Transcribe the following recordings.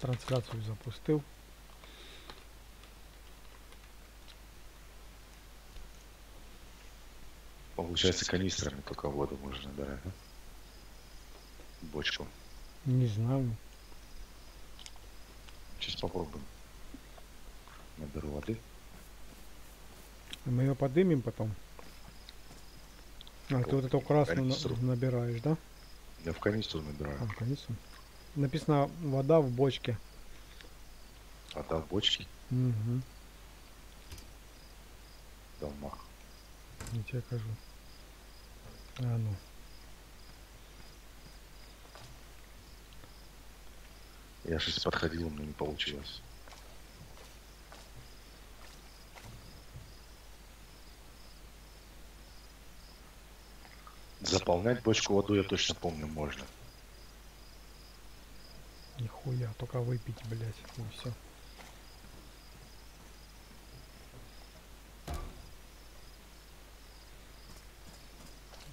Трансляцію запустив. Получается, канистрами только воду можно да? Бочку. Не знаю. Сейчас попробуем. Наберу воды. Мы ее подымем потом. А, ты вот эту красную на- канистру. набираешь, да? Я в канистру набираю. А, конечно. Написано вода в бочке. Вода в бочке. Угу. Долмах. Я тебе кажу. А ну. Я сейчас подходил, но не получилось. Заполнять бочку водой я точно помню можно. Нихуя, только выпить, блять. И все.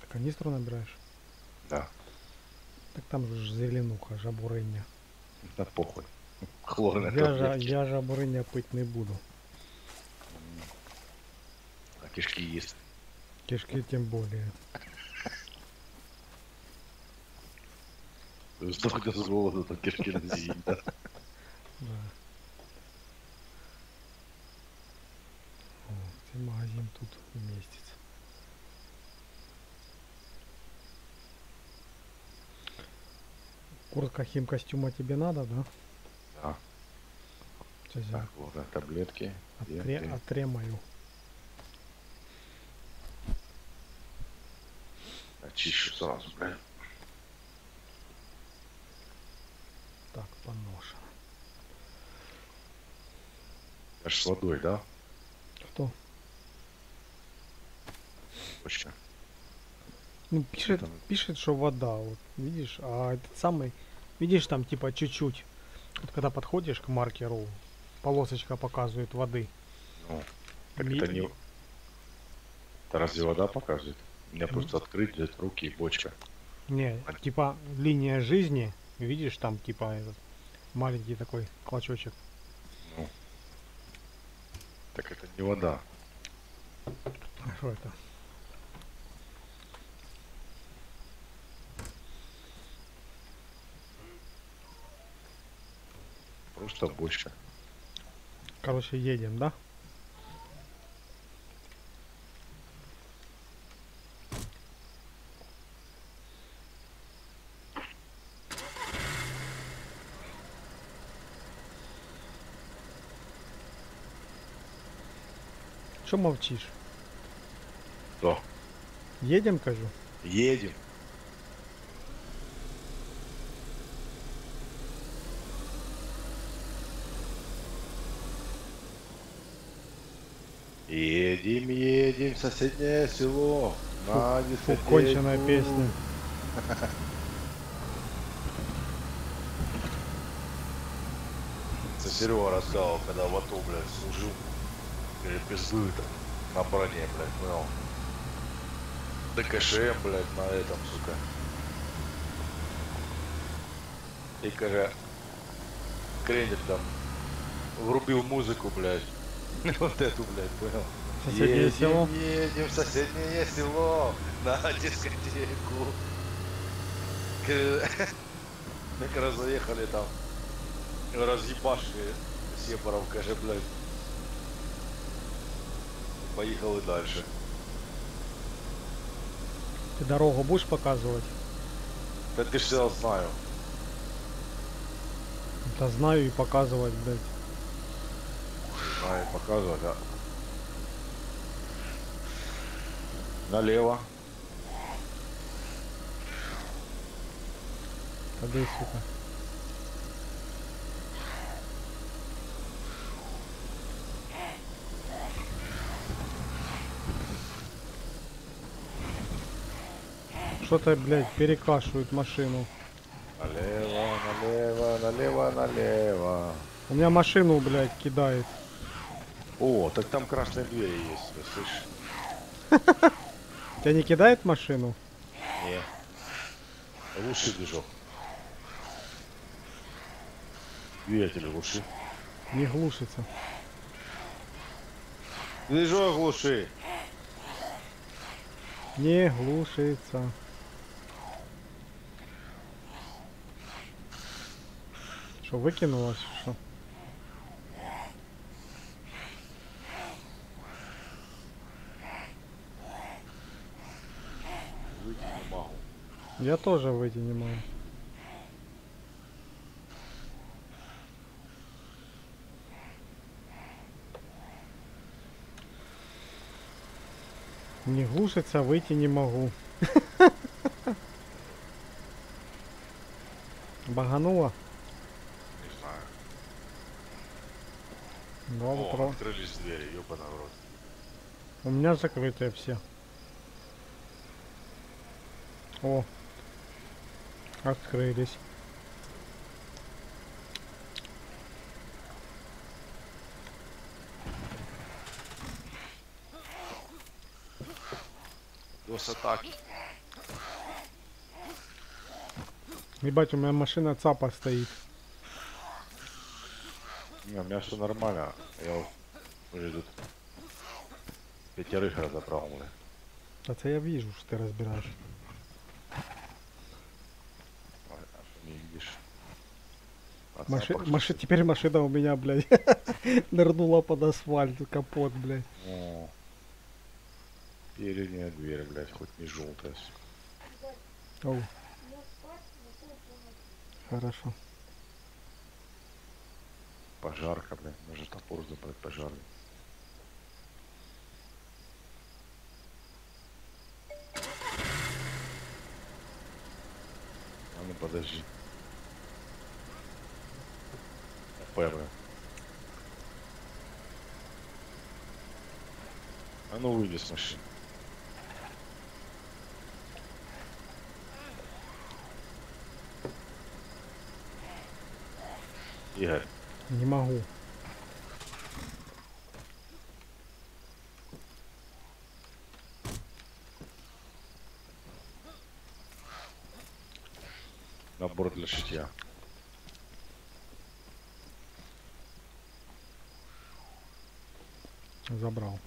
Канистру набираешь? Да, Так там же зеленуха, жабурыня. на похуй. Хлорная Я же, я жабурыня пить не буду. А кишки есть. Кишки тем более. Сдохнет с голоду, то кишки зелень, да. Да. О, цей магазин тут вместится. Куртка химкостюма тебе надо, да? Да. Сейчас Так, хлорная таблетки. Где отре- отремаю. Очищу сразу, блядь. Так, поношено. Аж с водой, да? Кто? Бочка. Ну, пишет, там? пишет, что вода, вот, видишь, а этот самый, видишь, там типа чуть-чуть, вот когда подходишь к маркеру, полосочка показывает воды. Ну, так Ми- это не... Это разве вода показывает? Мне просто открыть, взять руки и бочка. Не, типа линия жизни, видишь, там типа этот маленький такой клочочек. Ну. Так это не вода. А Что это? Просто бочка. Короче, едем, да? Что молчишь? Да. Едем, кажу? Едем. Едем, едем в соседнее село. На Фу, конченая песня. Это Серега рассказывал, когда в АТО, блядь, служил. Говорит, пиздует на броне, блядь, понял. ДКШ, блядь, на этом, сука. И, когда крендель там врубил музыку, блядь. Вот эту, блядь, понял. Соседнее едем, село? едем в соседнее село на дискотеку. Мы когда заехали там, разъебашили Сепаров, каже, блядь. Поехал и дальше. Ты дорогу будешь показывать? Да ты ж всегда знаю. Да знаю и показывать, блядь. Знаю, показывать, да. Налево. Ходи, сука. Что-то, блядь, перекашивают машину. Налево, налево, налево, налево. У меня машину, блядь, кидает. О, так там красные двери есть, слышишь? Тебя не кидает машину? Не. Лучший движок. Двигатель глуши. Не глушится. Движок глуши. Не глушится. Что, выкинулась? Что? Я тоже выйти не могу. Не глушится, выйти не могу. Багануло? Не знаю. Два О, утра. открылись двери, в рот. У меня закрытые все. О. Открылись. Госатаки. Ебать, у меня машина ЦАПа стоит. Не, у меня все нормально. Я уже тут пятерых разобрал, бля. Да це я вижу, что ты разбираешь. А а не видишь? А Маши... маши-? Теперь машина у меня, блядь, нырнула под асфальт, капот, блядь. О. Передняя дверь, блядь, хоть не желтая. Оу. Хорошо. Пожарка, блядь. Можно топор забрать пожарный. А ну подожди. Первое. А ну выйди с машины. Игорь, Не могу. набор для шитья. Забрал.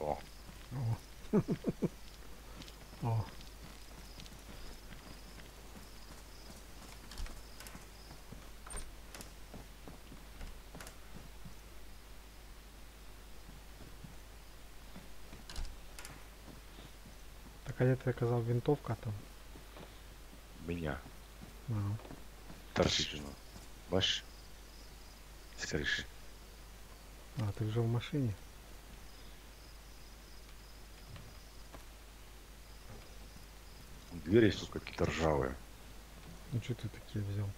О, О. Так, а я тебе казав винтовка там. меня. А, Торчит жена. Бачиш? З криші. а ты уже в машине? Двери, сука, какие-то ржавые. Ну что ты такие взял?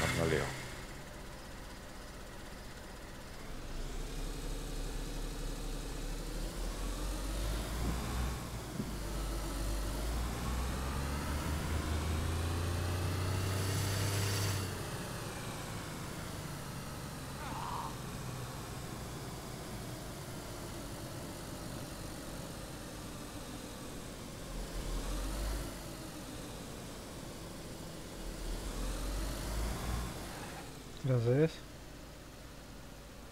Нам налево. РЗС?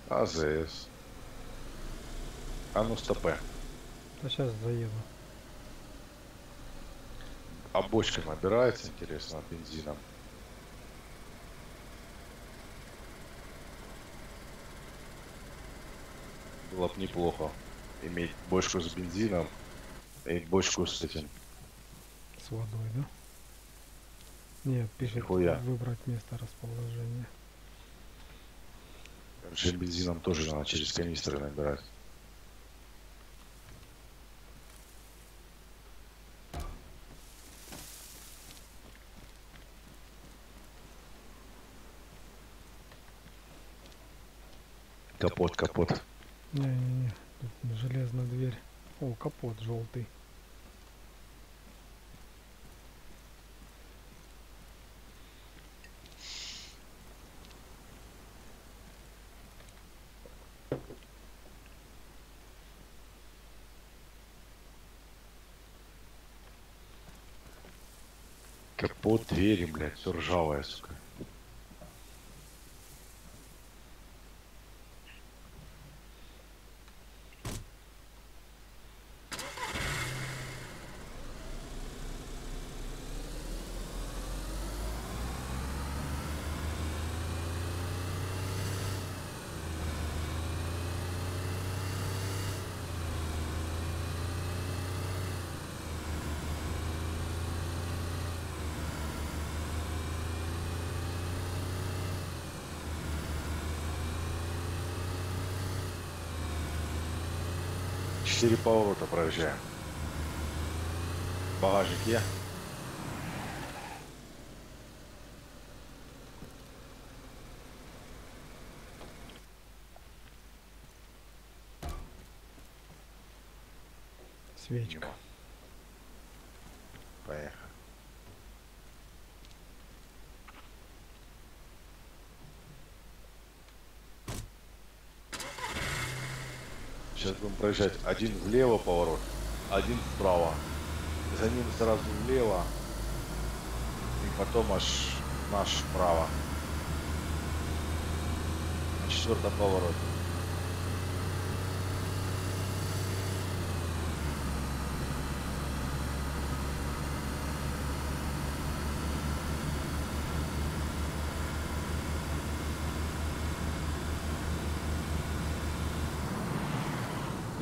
АЗС. А ну стопе. Да сейчас заеду. А бочка набирается, интересно, бензином. Было бы неплохо иметь бочку с бензином и бочку с этим. С водой, да? Нет, пишет Нихуя. выбрать место расположения. Короче, бензином тоже надо через канистры набирать. Капот, капот. Не-не-не, тут железная дверь. О, капот желтый. Капот, двери, блядь, все ржавое, сука. Четыре поворота проезжаем. Багажник є? Свечка. Поехали. Сейчас будем проезжать один влево поворот, один вправо. За ним сразу влево. И потом аж наш вправо. На четвертом повороте.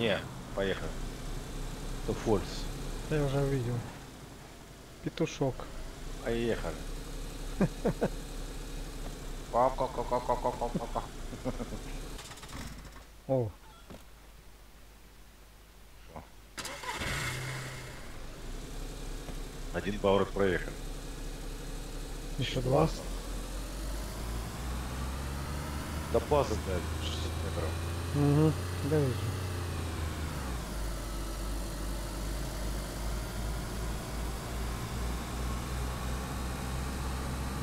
Не, поехали. То фольс. Да я уже увидел. Петушок. Поехали. Па-па-па-па-па-па-па-па. О, Один поворот проехали. еще два. До базы, блядь, 600 метров. Угу, да вижу. Ну,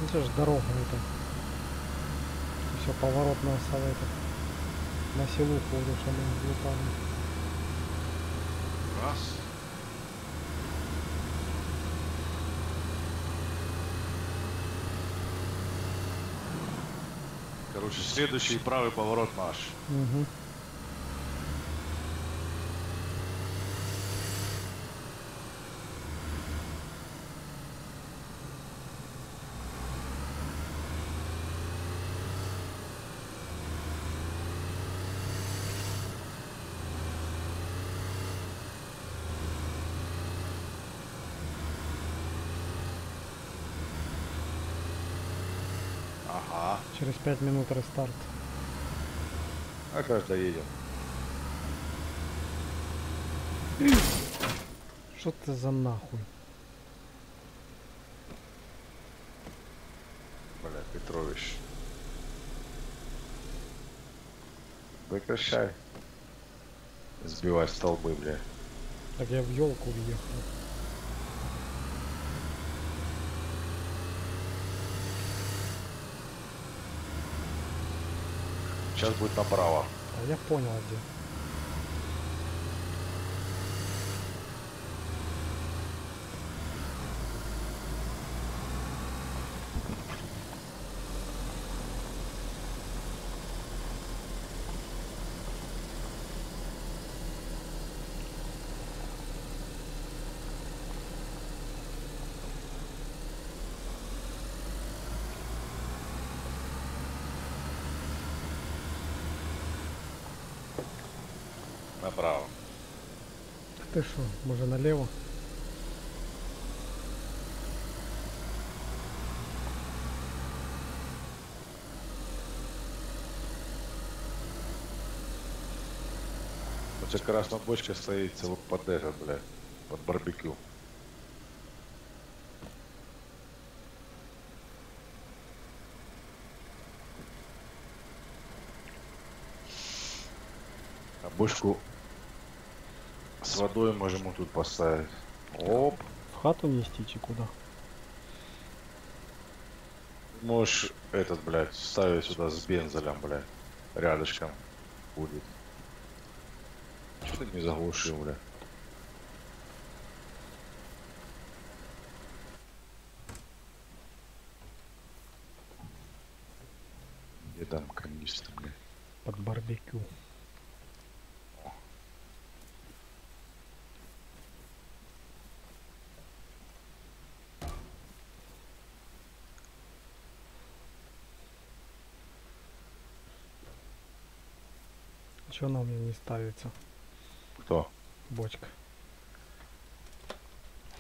Это же дорога это. Все поворот на совете. На селуху уже лутали. Раз. Короче, следующий правый поворот наш. Угу. Ага. Через пять минут рестарт. А как доедем? Что ты за нахуй? Бля, Петрович. Прекращай. Сбивать столбы, бля. Так я в елку въехал. Сейчас будет направо. А я понял где. Направо. Ты что, може налево? Сейчас красная бочка стоит целый под этот, бля. Под барбекю. А бочку с водой можем тут поставить. Оп. В хату нести чи куда? Можешь этот, блядь, ставить сюда с бензолем, блядь. Рядышком будет. Что ты не заглушил, блядь? Где там канистр, блядь? Под барбекю. Чё она у меня не ставится? Кто? Бочка.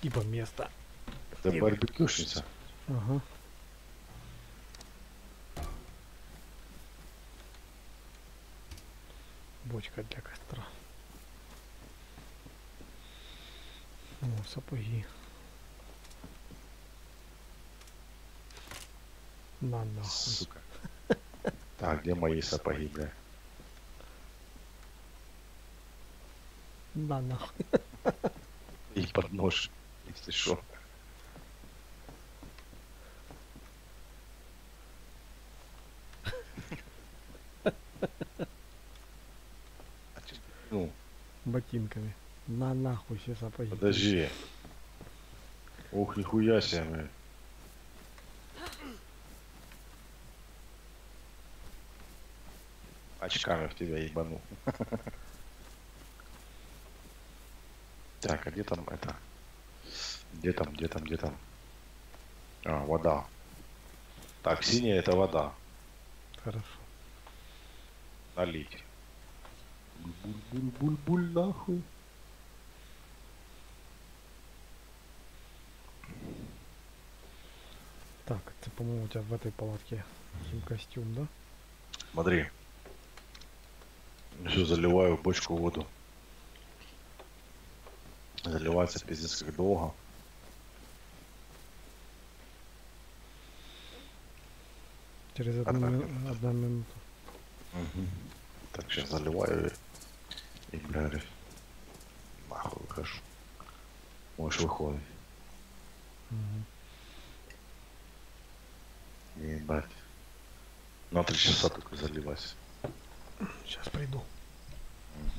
Типа место. Это барбекюшница. Ага. Бочка для костра. О, сапоги. На нахуй. Сука. Так, где мои сапоги, блядь? На нахуй. И под нож, если что. А Ну, Ботинками. На нахуй все сапоги. подожди. Ух, нихуя себе, блядь. Очками в тебя ебану. Так, а где там это? Где там, где там, где там? А, вода. Так, синяя это вода. Хорошо. Налить. Буль-буль-буль-буль нахуй. Так, это, по-моему, у тебя в этой палатке костюм, да? Смотри. Все, заливаю в бочку воду. Заливается пиздец как долго. Через одну, Одна ми- минута. одна минута. Так, сейчас заливаю и, и бля, нахуй выхожу. Можешь выходить. Мгм. Ебать. На три часа только заливать. Сейчас приду. Ну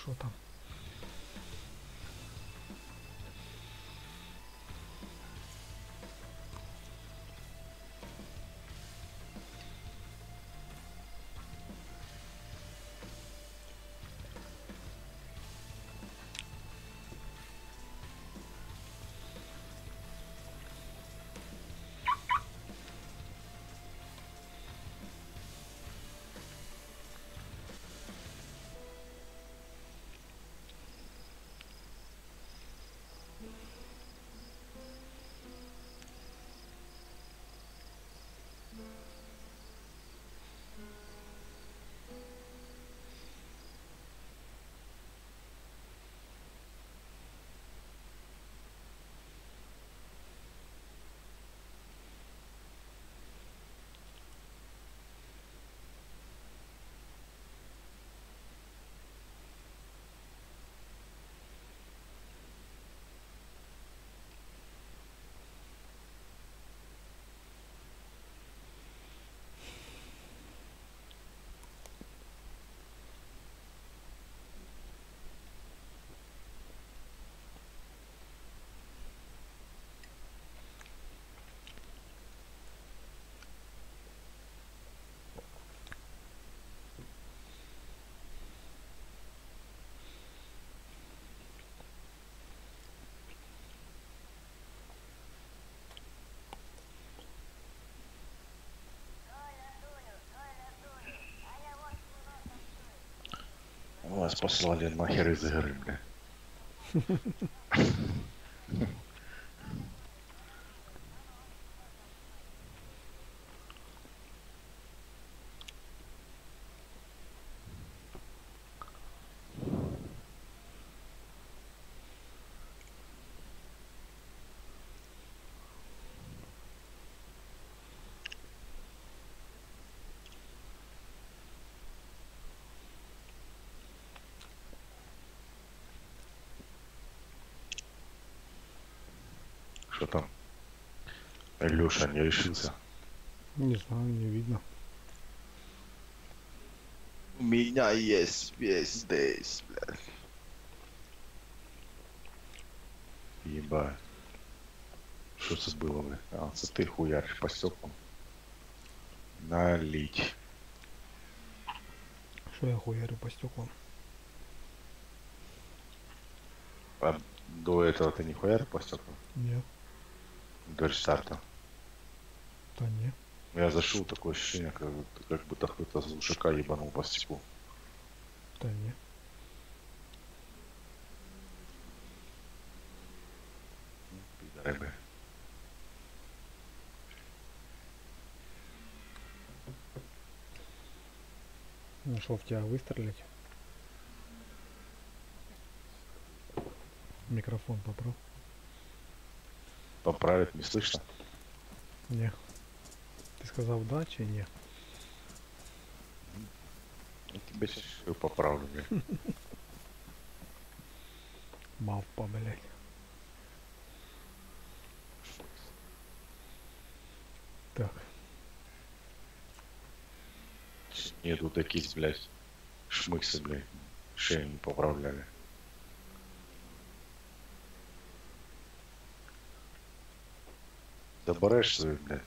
что там? Вас послали нахер из игры. Что там? Леша не решился. Не знаю, не видно. У меня есть весь здесь, блядь. Ебать. Что це было, блядь? А, це ти хуяриш по стеклам. Налить. Что я хуярю по стеклам? А до этого ты не хуярил по стеклам? Нет, До старта. Да не. Я зашел, такое ощущение, как, как будто кто-то с глушака ебанул по стеклу. Да не. Пидоры. Нашел в тебя выстрелить. Микрофон поправ. Поправить не слышно? Не. Ты сказал да, чи? Я тебе всё поправлю, бля. Мавпа, блядь. Так, Нет, тут такие, блядь, шмыксы, блядь, шею не поправляли. Доберешь свою, блядь,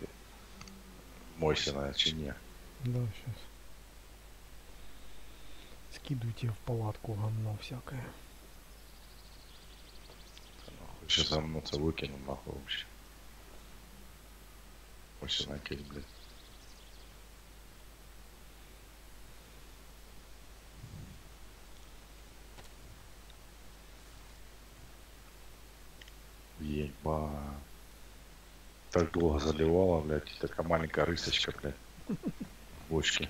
мойся на чине. да, сейчас. Скидывайте в палатку говно всякое. Сейчас замнуться выкину нахуй вообще. Мойся на кейс, блядь. Еба. Так долго заливала, блядь, такая маленькая рысочка, блядь. Бочки.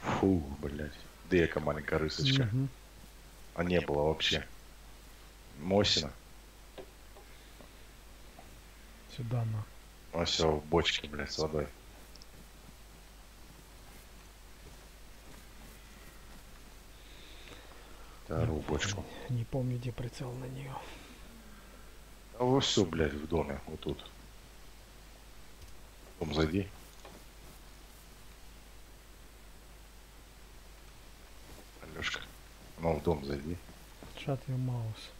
Фу, блядь. Где яка маленькая рысочка? А не было вообще. Мосина. Сюда на. А все в бочке, блядь, с водой. Вторую бочку. Не помню, где прицел на нее. А вот все, блядь, в доме, вот тут. В дом зайди. Алешка, ну в дом зайди. Чат я маус.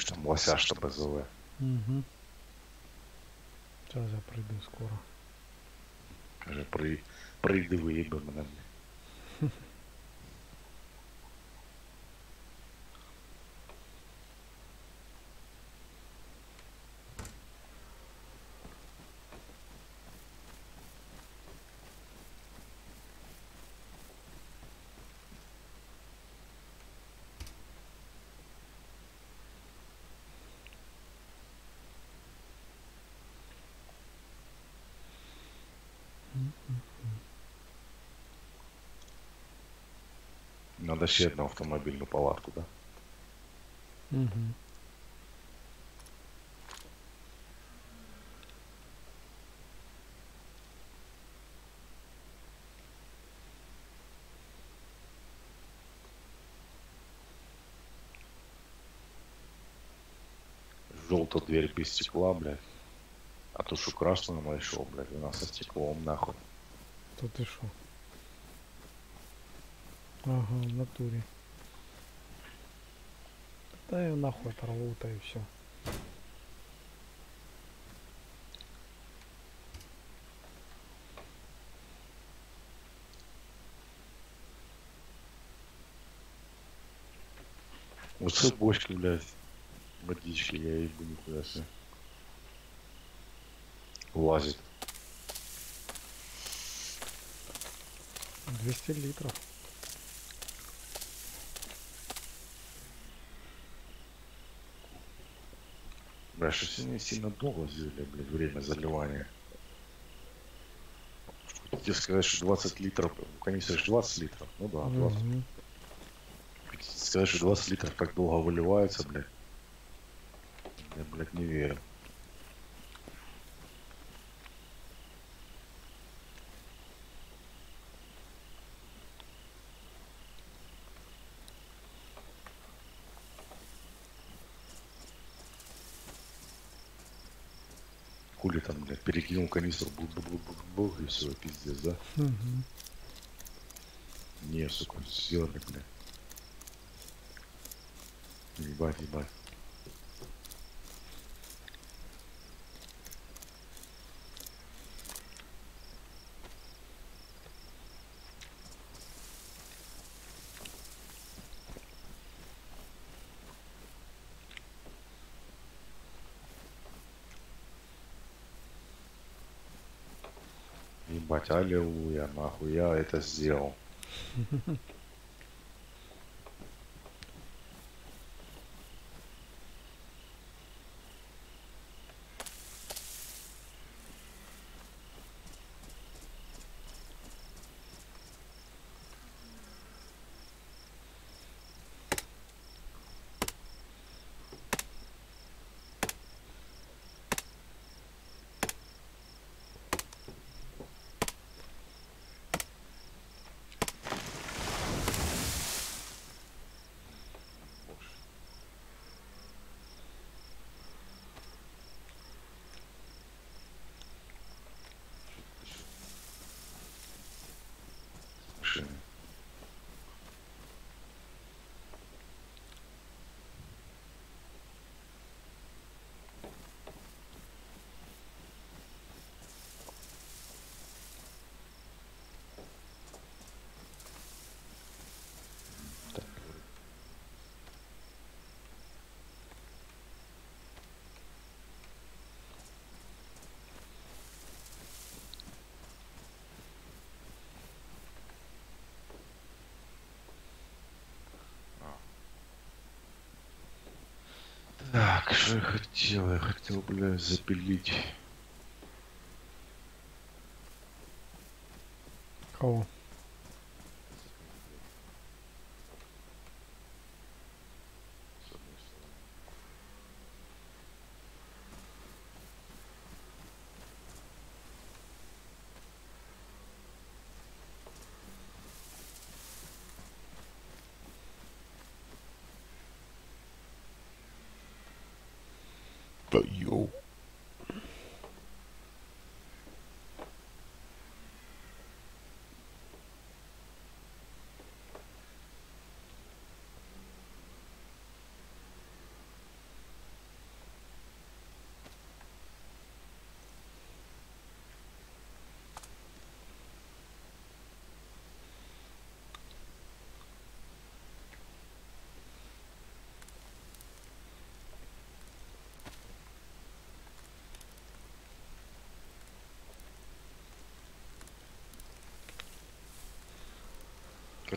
Чуешь, там лося, чтобы БЗВ. Угу. Сейчас я приду скоро. Каже, при, прийди виїби мене. блядь. Надо ще одну автомобільну палатку, да? Угу. Желтая дверь без стекла, блядь. А то что красную нашел, блядь, у нас со стеклом, нахуй. То ты шо? Ага, в натуре. Да и нахуй оторву-то все. Вот с бочки, блядь, водички, я ебу нихуя себе. Лазит. 200 литров. Бля, что не сильно долго сделали, блядь, время заливания. Тебе сказать, что 20 литров, ну, конечно же 20 литров, ну да, 20. Мгм. Сказать, что 20 литров так долго выливается, блядь. Я, блядь, не верю. Хули там, бу бу бу бу бу и все, пиздец, да? Мгм. Не, сука, сделали, блядь. Ебать, ебать. Ебать, аллилуйя, я это сделал. Машины. Так. Что я хотел? Я хотел, бля, запилить. Кого? с but you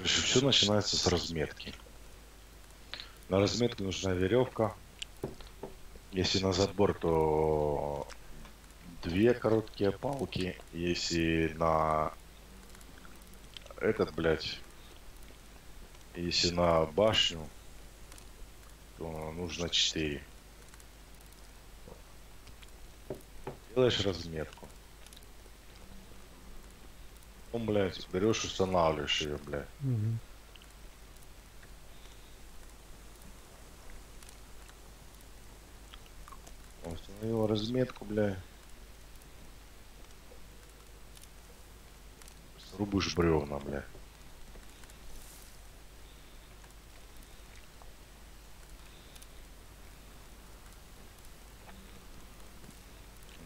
Короче, все начинается с разметки. На разметку нужна веревка. Если на забор, то две короткие палки. Если на этот, блядь, если на башню, то нужно четыре. Делаешь разметку. Потом, блядь, берешь, устанавливаешь ее, блядь. Мгм. Установил разметку, бля. Рубишь бревна, бля.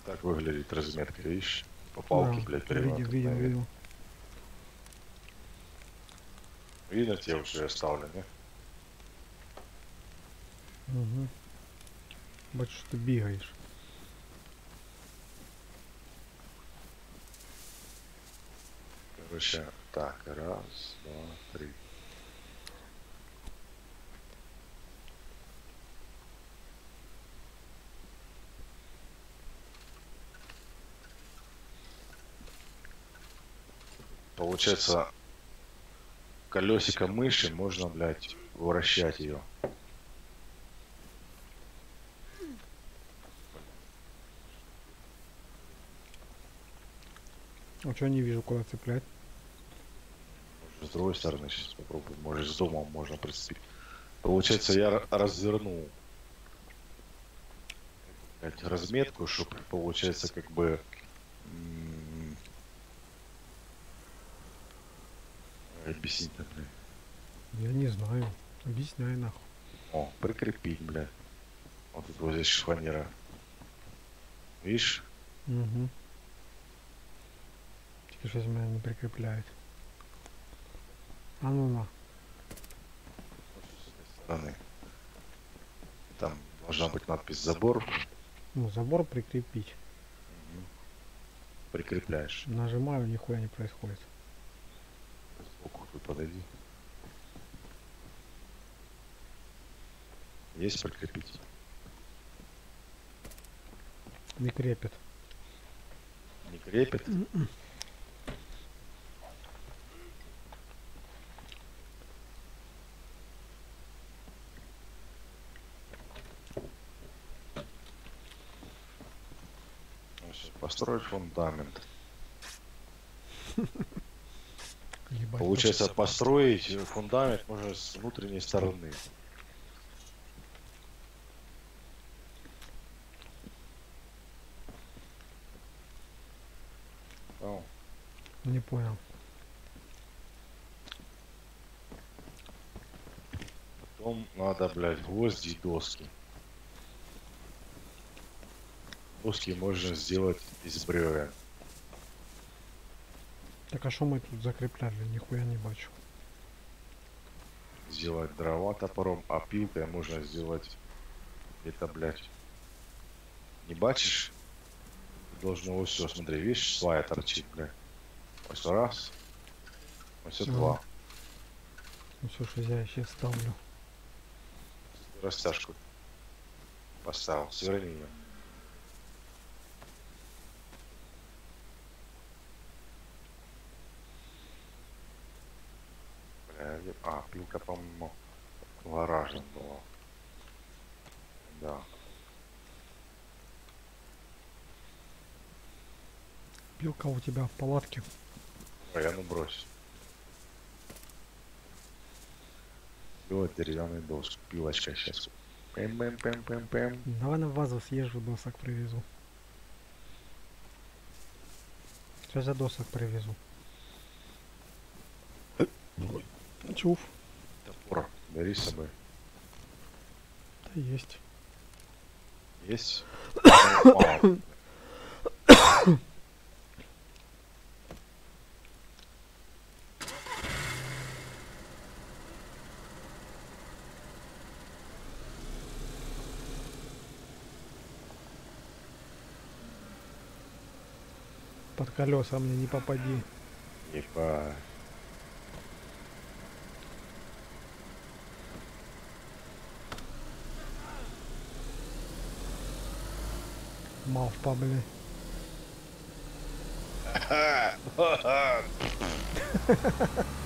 Так выглядит разметка, видишь? По палке, Да, блядь, Видел, перемотанная. видел, видел. Видно тебе, что я ставлю, не? Угу. Бачу, що ти бігаєш. Короче, так, раз, два, три. Получается, колесико мыши можно, блядь, вращать ее. А что не вижу, куда цеплять? С другой стороны сейчас попробуем. Может, с дома можно прицепить. Получается, я ра- развернул блядь, разметку, чтобы, получается, как бы... Объяснить, блядь. Я не знаю. Объясняй нахуй. О, прикрепить, бля. Вот тут вот здесь шифонера. Видишь? Угу. Тільки щось мене не прикріпляють. А ну на. Стороны. Там должна быть надпись «Забор». Ну, забор прикрепить. Мгм. Прикрепляешь. Нажимаю, нихуя не происходит. Тут подойди. Есть прикрепить? Не крепит. Не крепит? Значит, Построить фундамент. Получается, построить фундамент можно с внутренней стороны. Понял? Не понял. Потом надо, блядь, гвозди и доски. Доски можно сделать из бревен. Так а что мы тут закрепляли? Нихуя не бачу. Сделать дрова топором, а пилкой можно сделать это, блядь. Не бачишь? Должно вот все, смотри, видишь, свая торчит, блядь. Вот раз. Вот Ага. два. Ну все, что я сейчас ставлю. Растяжку поставил, сверни ее. Бля, где- А, пилка, по-моему, гаражном была. Да. Пилка у тебя в палатке. Ой, а ну брось. Сделать деревянный доск. Пилочка сейчас. Пэм пэм пэм пэм пэм. Давай на базу съезжу, досок привезу. Сейчас я досок привезу. Чуф. Топор. Бери с собой. Да есть. Есть? Под колеса мне не попади. Ебать. them off probably.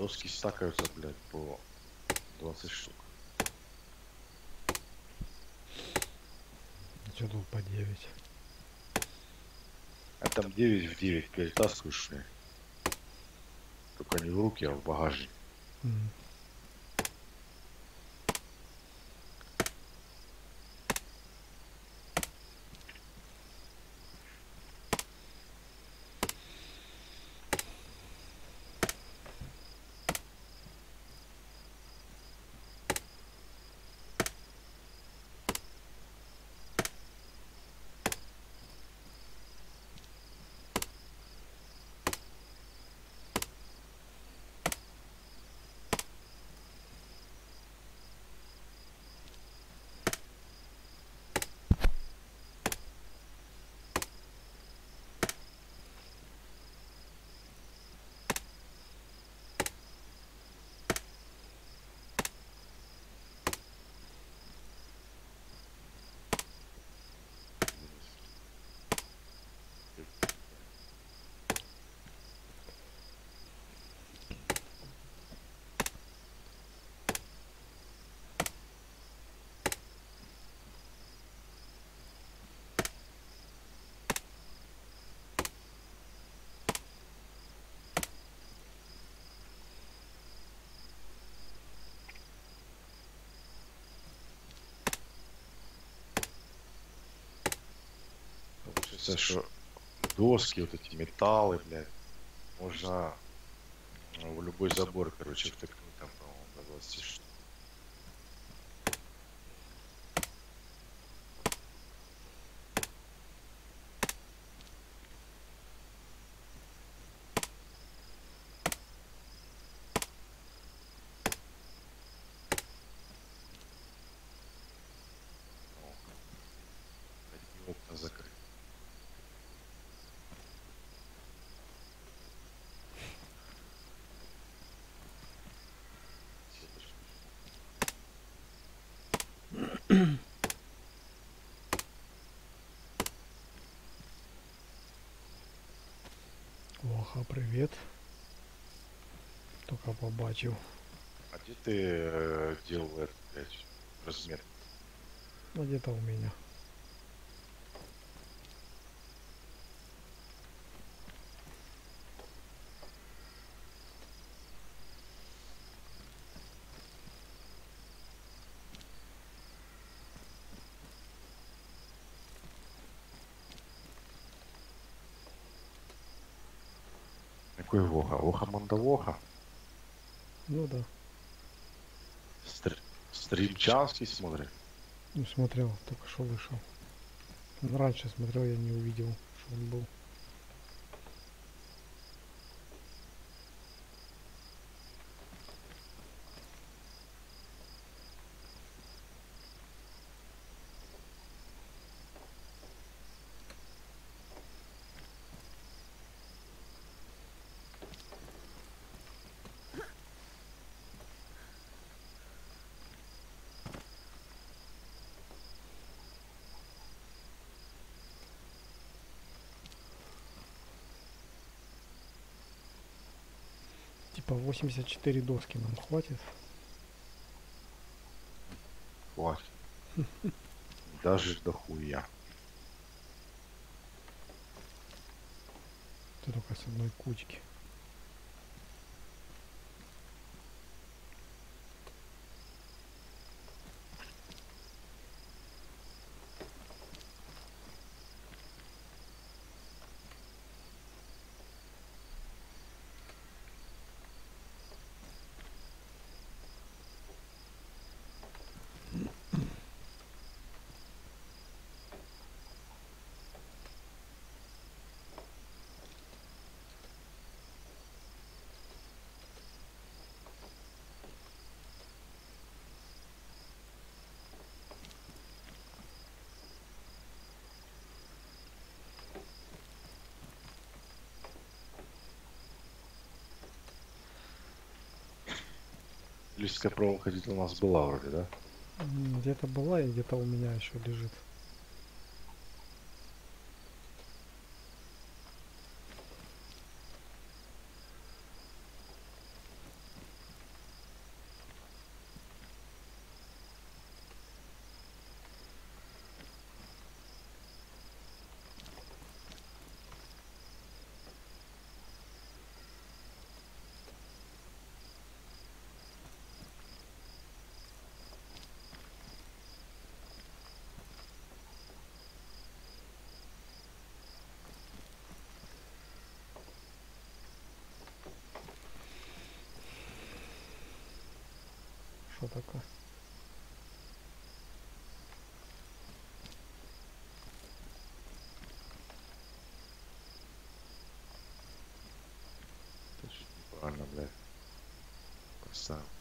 Доски стакаются, блядь, по 20 штук. Что тут по 9? А там 9 в 9 перетаскиваешь, блядь. Только не в руки, а в багажник. М. Получается, что доски, вот эти металлы, блядь, можно в любой забор, короче, втыкнуть там, по-моему, до 20 штук. О, Одни окна закрыты. Все пошли. Оха, привет. Только побачив. А где ты э, делал этот, размер? Ну, где-то у меня. Какой Воха? Воха Мандавоха? Ну да. Стр... Стримчанский смотри. Ну, смотрел, только что вышел. Раньше смотрел, я не увидел, что он был. Типа 84 доски нам хватит. Хватит. Даже дохуя. Это только с одной кучки. Электрическая проволока где-то у нас была вроде, да? Где-то была и где-то у меня еще лежит. Що таке? Это ж неправильно, блядь. Поставил.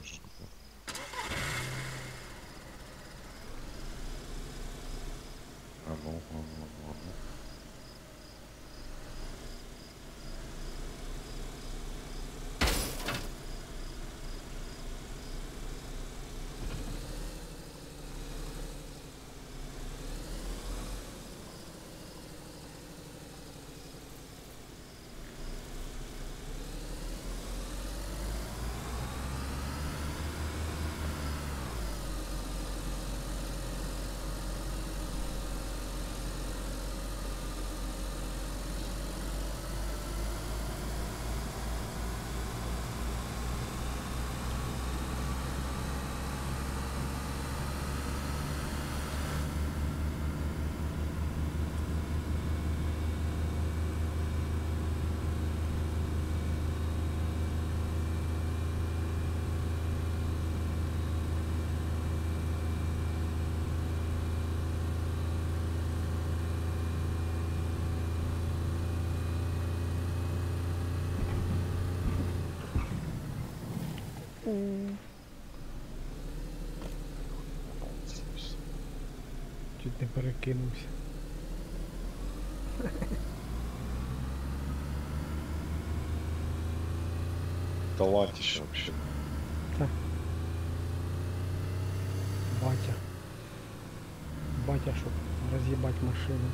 По Чуть не перекинувся. Талантіше ще вообще. Батя. Батя, щоб роз'їбати машину.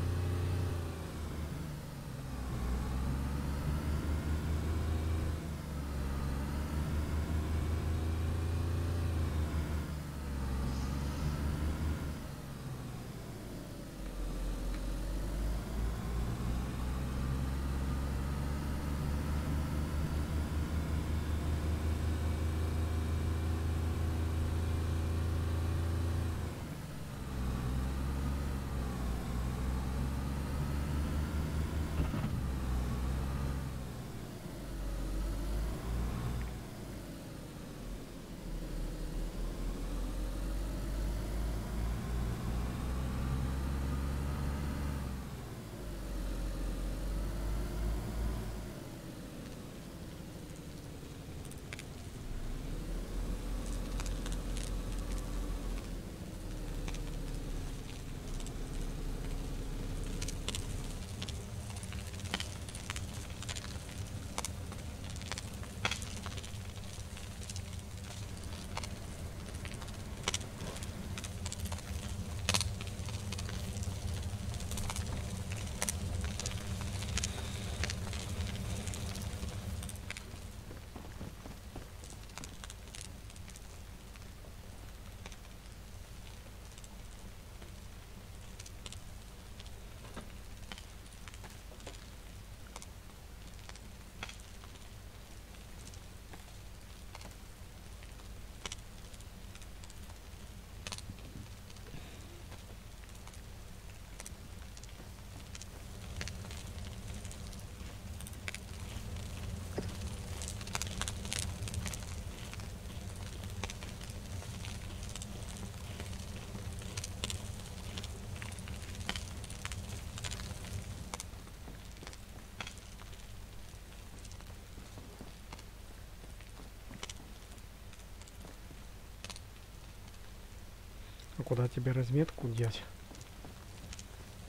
Куда тебе разметку деть?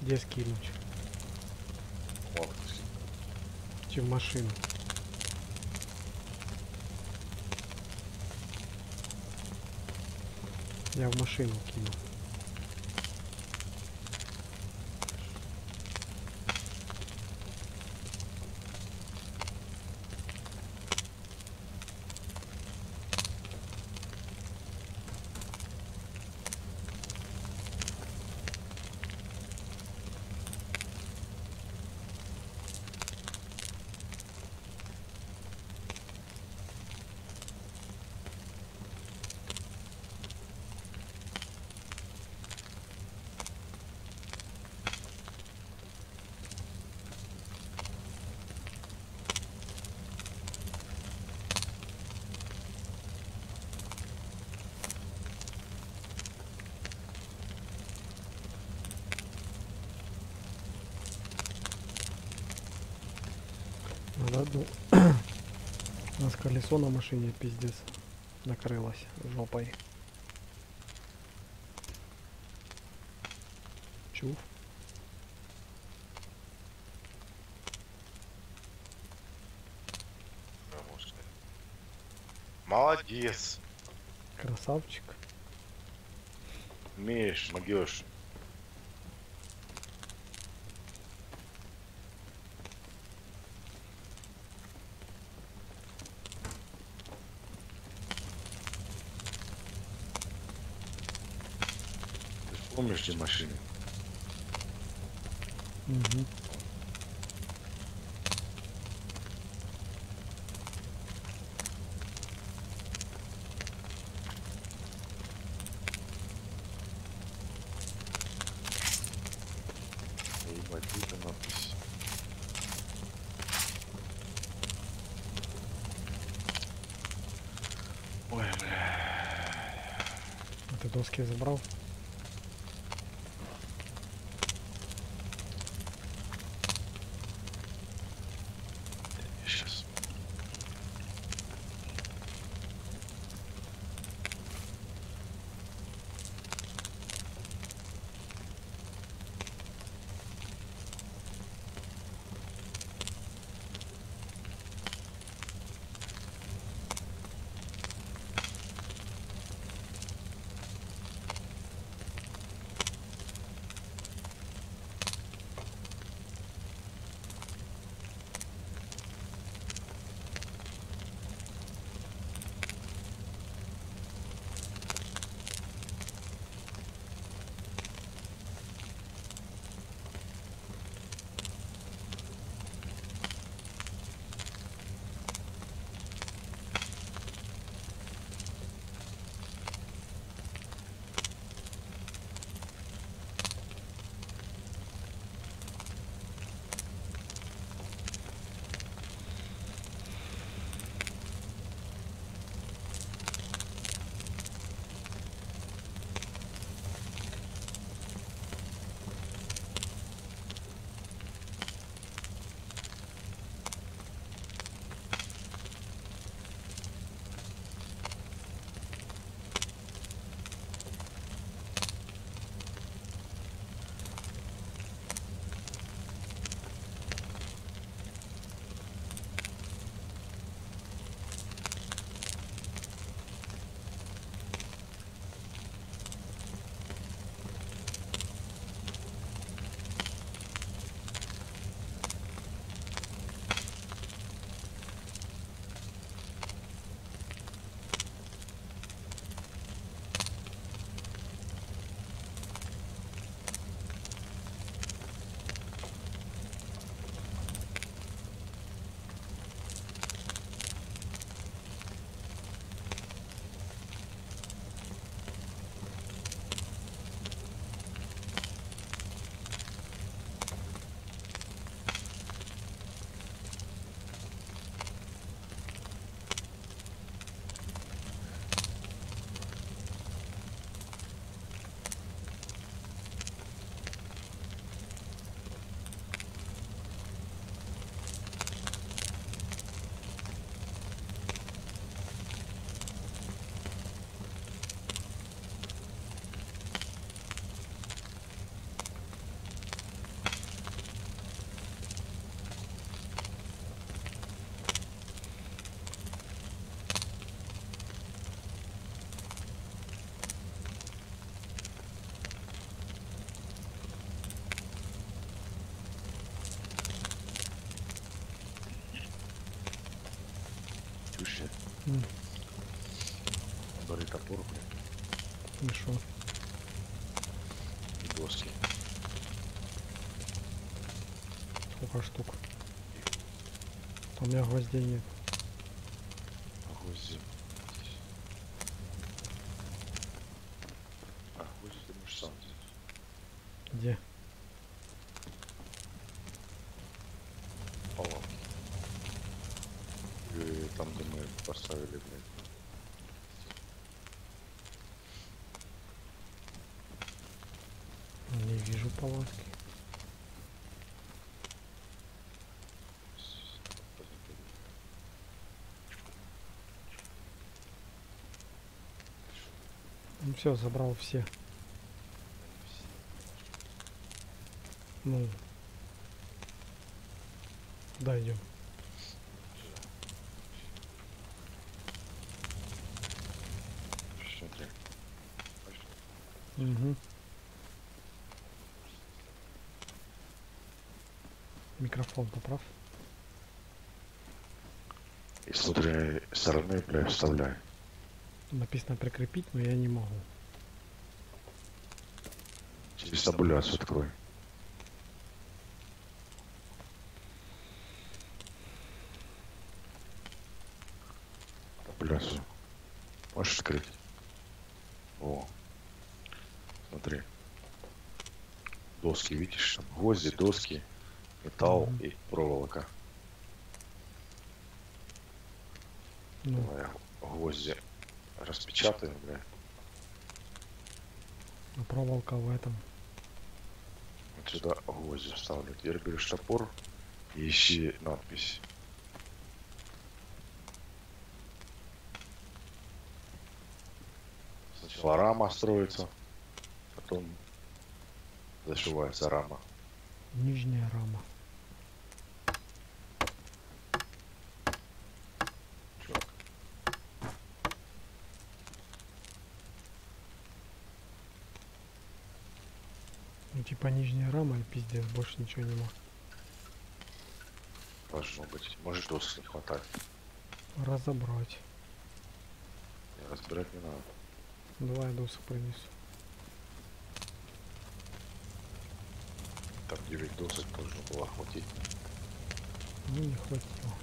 Где скинуть? Вот. Чем в машину? Я в машину кину. Ну, у нас колесо на машине пиздец накрылось жопой. Чув. Молодец. Красавчик. Умеешь, могешь. Помнишь те машины? Надпись. Ой, бля. А ты доски забрал? Сколько штук? У меня гвоздей нет. Гвозди. А, гвозди ты можешь сам взять. Где? Палатки. Там, где мы поставили, блядь. Не вижу палатки. Ну все, забрал все. Ну. Куда идем? Угу. Микрофон поправ. И с внутренней стороны, блядь, вставляй. Написано прикрепить, но я не могу. Через табуляцию открой. Табуляцию. Можешь открыть? О. Смотри. Доски, видишь? Там гвозди, доски, металл Мгм. и проволока. Ну, Давай распечатаем, бля. а проволока в этом. Вот сюда гвозди вставлю. Теперь берешь топор и ищи надпись. Сначала рама строится, потом зашивается рама. Нижняя рама. Чувак. Ну типа нижняя рама и пиздец, больше ничего нема. Должно быть. Может досок не хватает. Разобрать. Не, разбирать не надо. Давай досок принесу. Там 9 досок должно было хватить. Ну не хватило.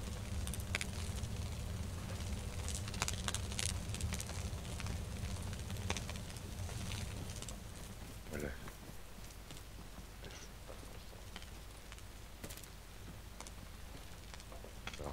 Бля. Да.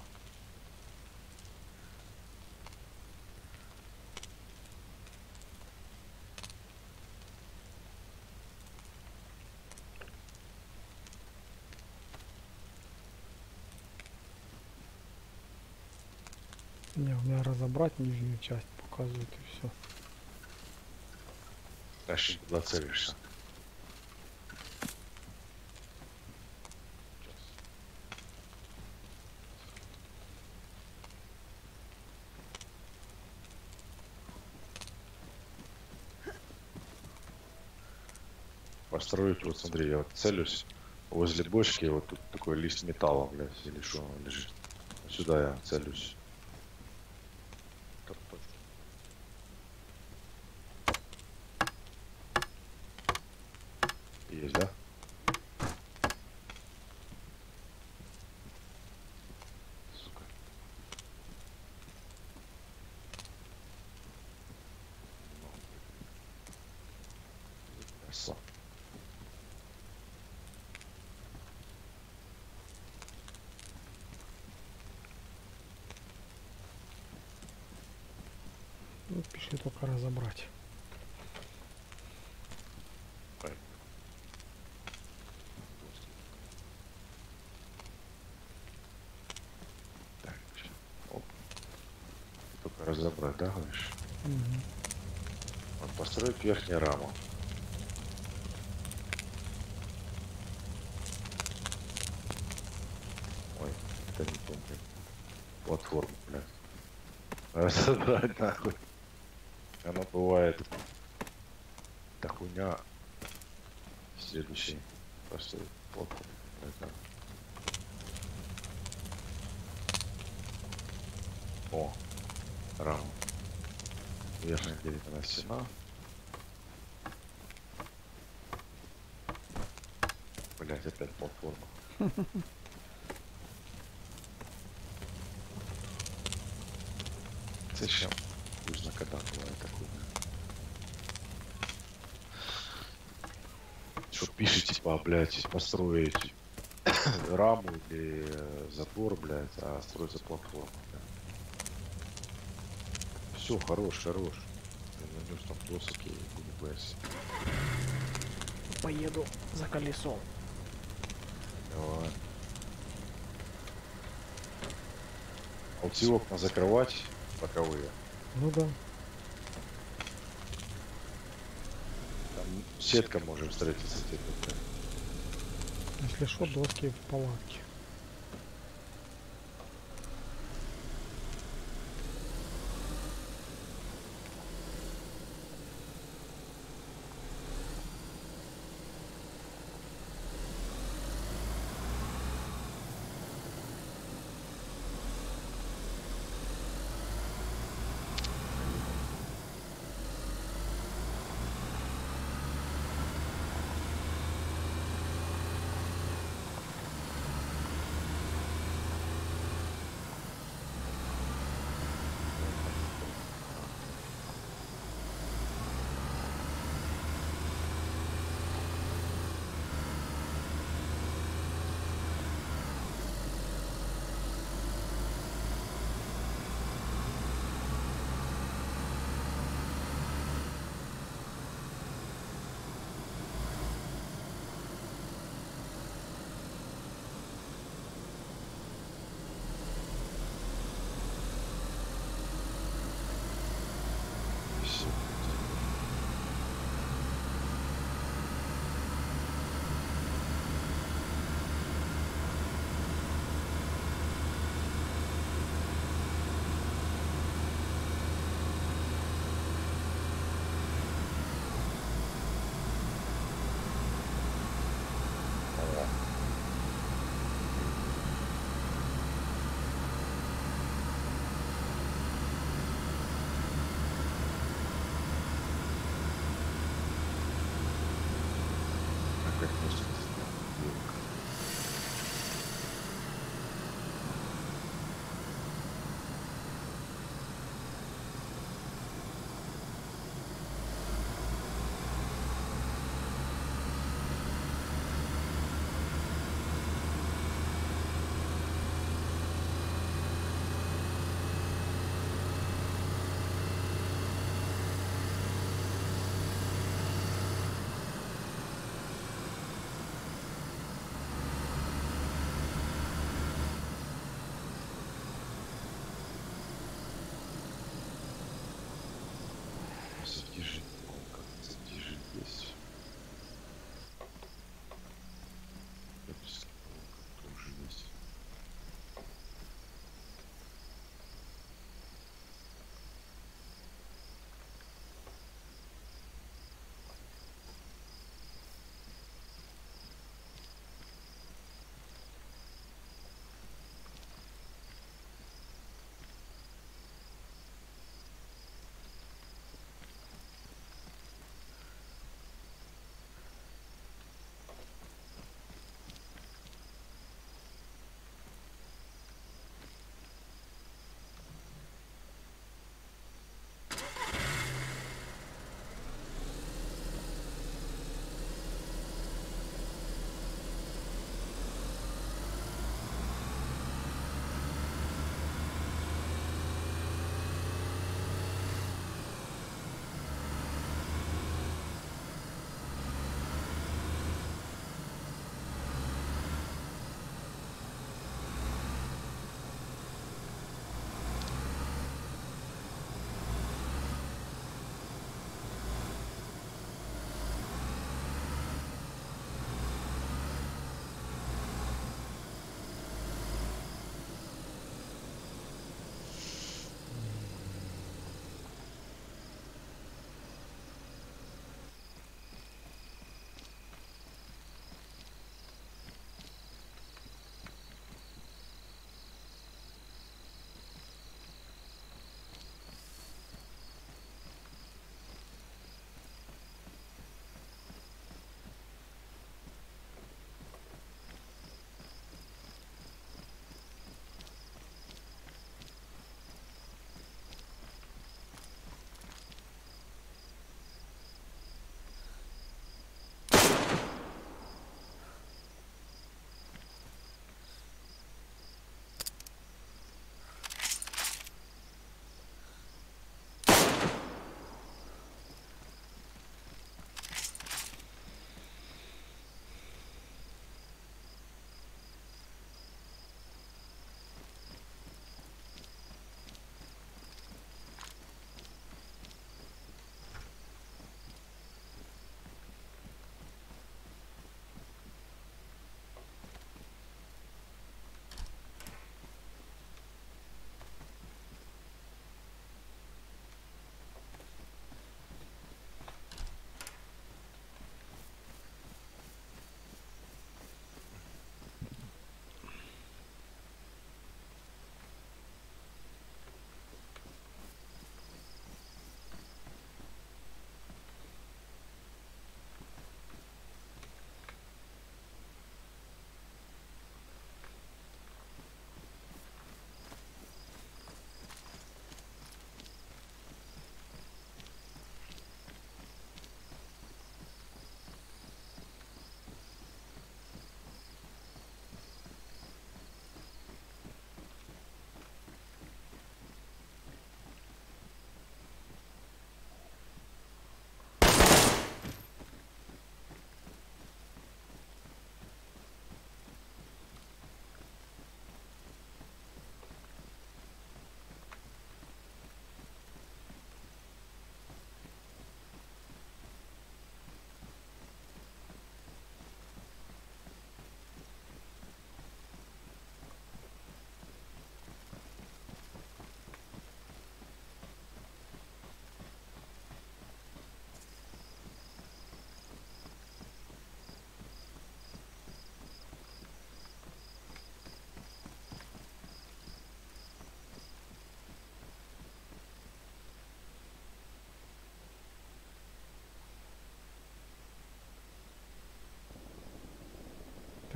Не, у меня разобрать нижнюю часть показывает и все. Дальше куда целишься? Построить, вот смотри, я вот целюсь возле бочки, вот тут такой лист металла, блядь, или что он лежит. Сюда я целюсь. Топ-топ. Есть, да? Сука. Мясо. Ну, пиши только разобрать. Ой. Так, ща. Оп. Только разобрать, да, говоришь? Мгм. Вот построить верхнюю раму. Ой, это не помню. Платформу, блядь. Разобрать нахуй. Она бывает. Да хуйня. Следующий. Построить платформу. Это. О. раму. Верхняя деревянная стена. Блять, опять платформа. Зачем? Нужно когда бывает такое. Что пишете, типа, блядь, построить раму или э, затвор, блядь, а строится платформа, Все, хорош, хорош. Я нанес там доски и ГБС. Поеду за колесом. Давай. Эти окна закрывать боковые. Ну да. Там сетка может встретиться. Если что, доски в палатке.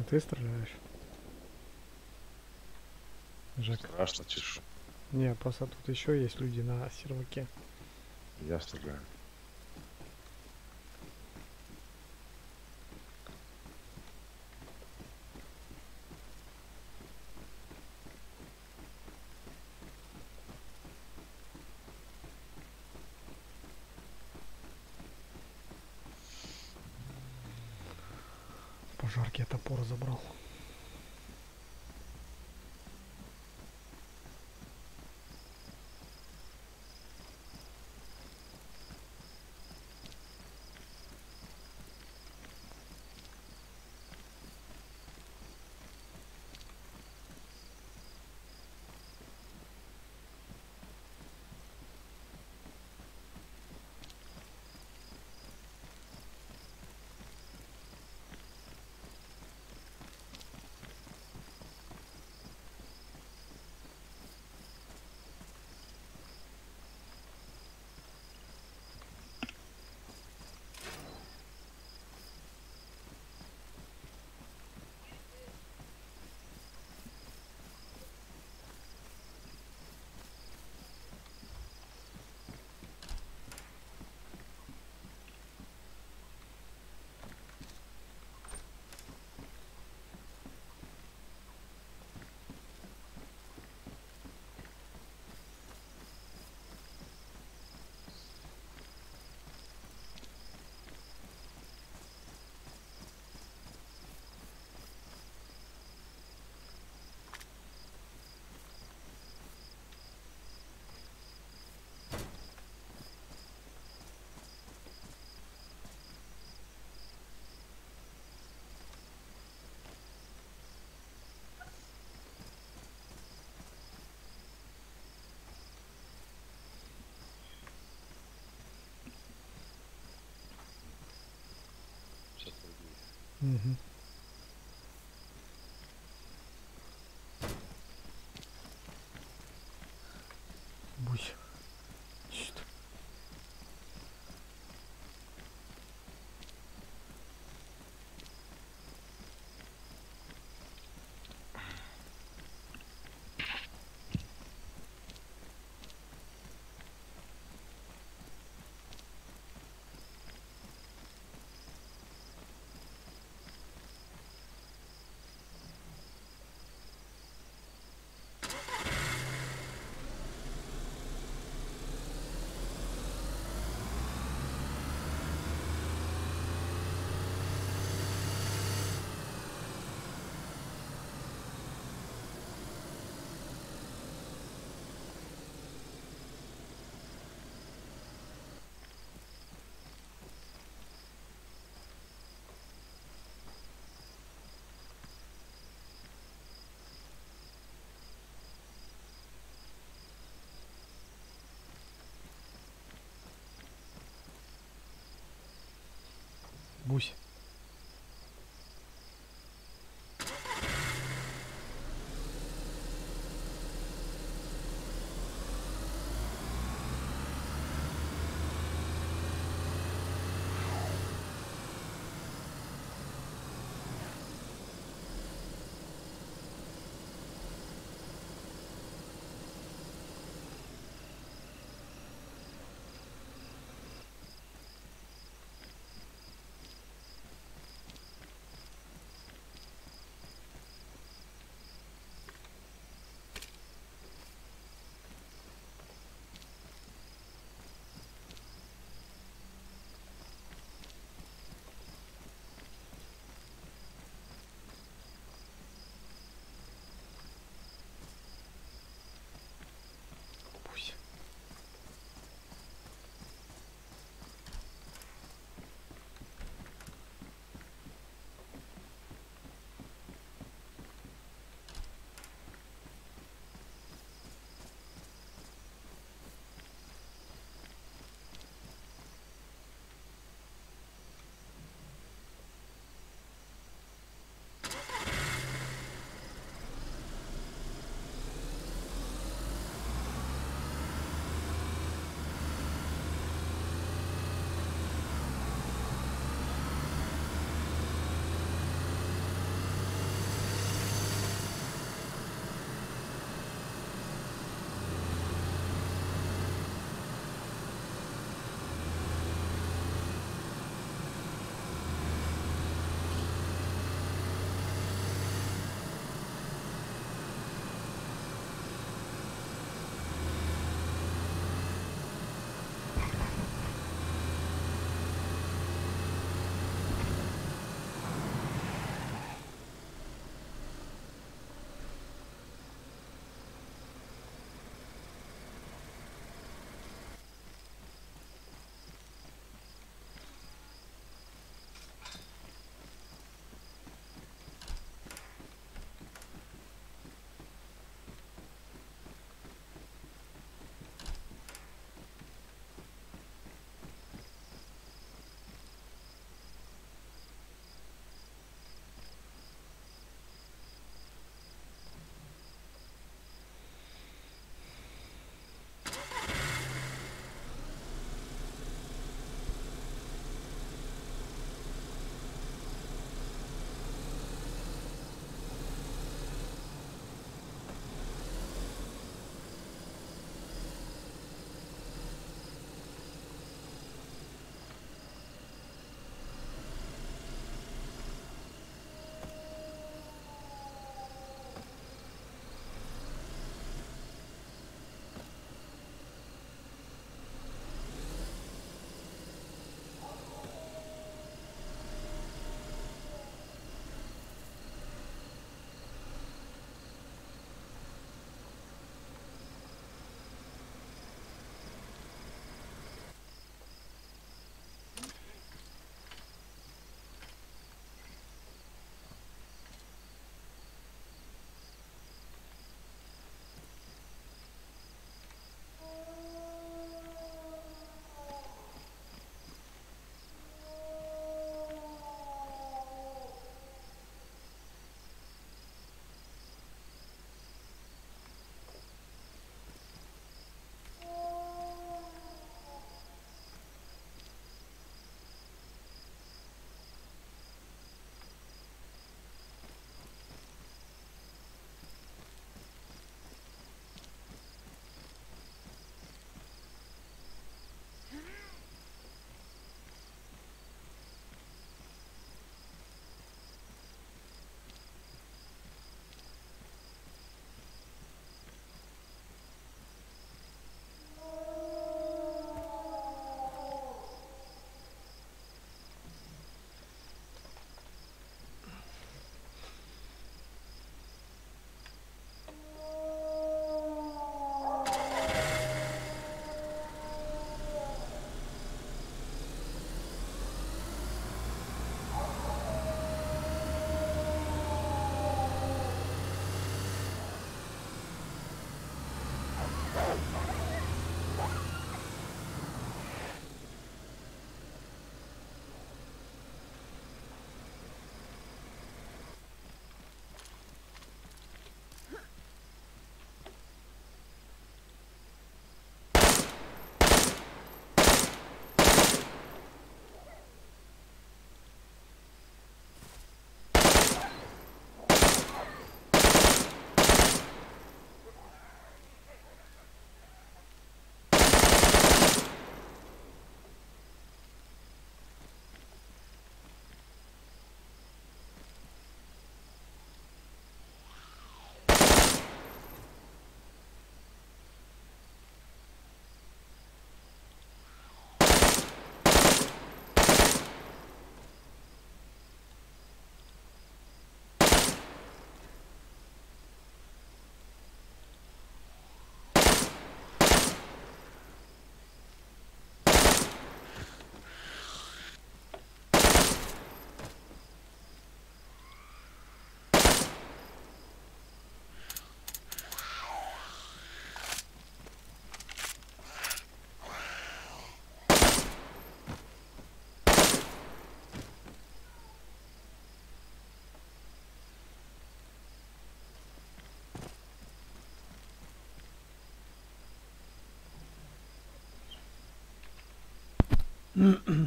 Ты стреляешь? Жек. Страшно чешу. Не, просто тут еще есть люди на серваке. Я стреляю. Пожарки я топор забрал. Угу. Mm-hmm.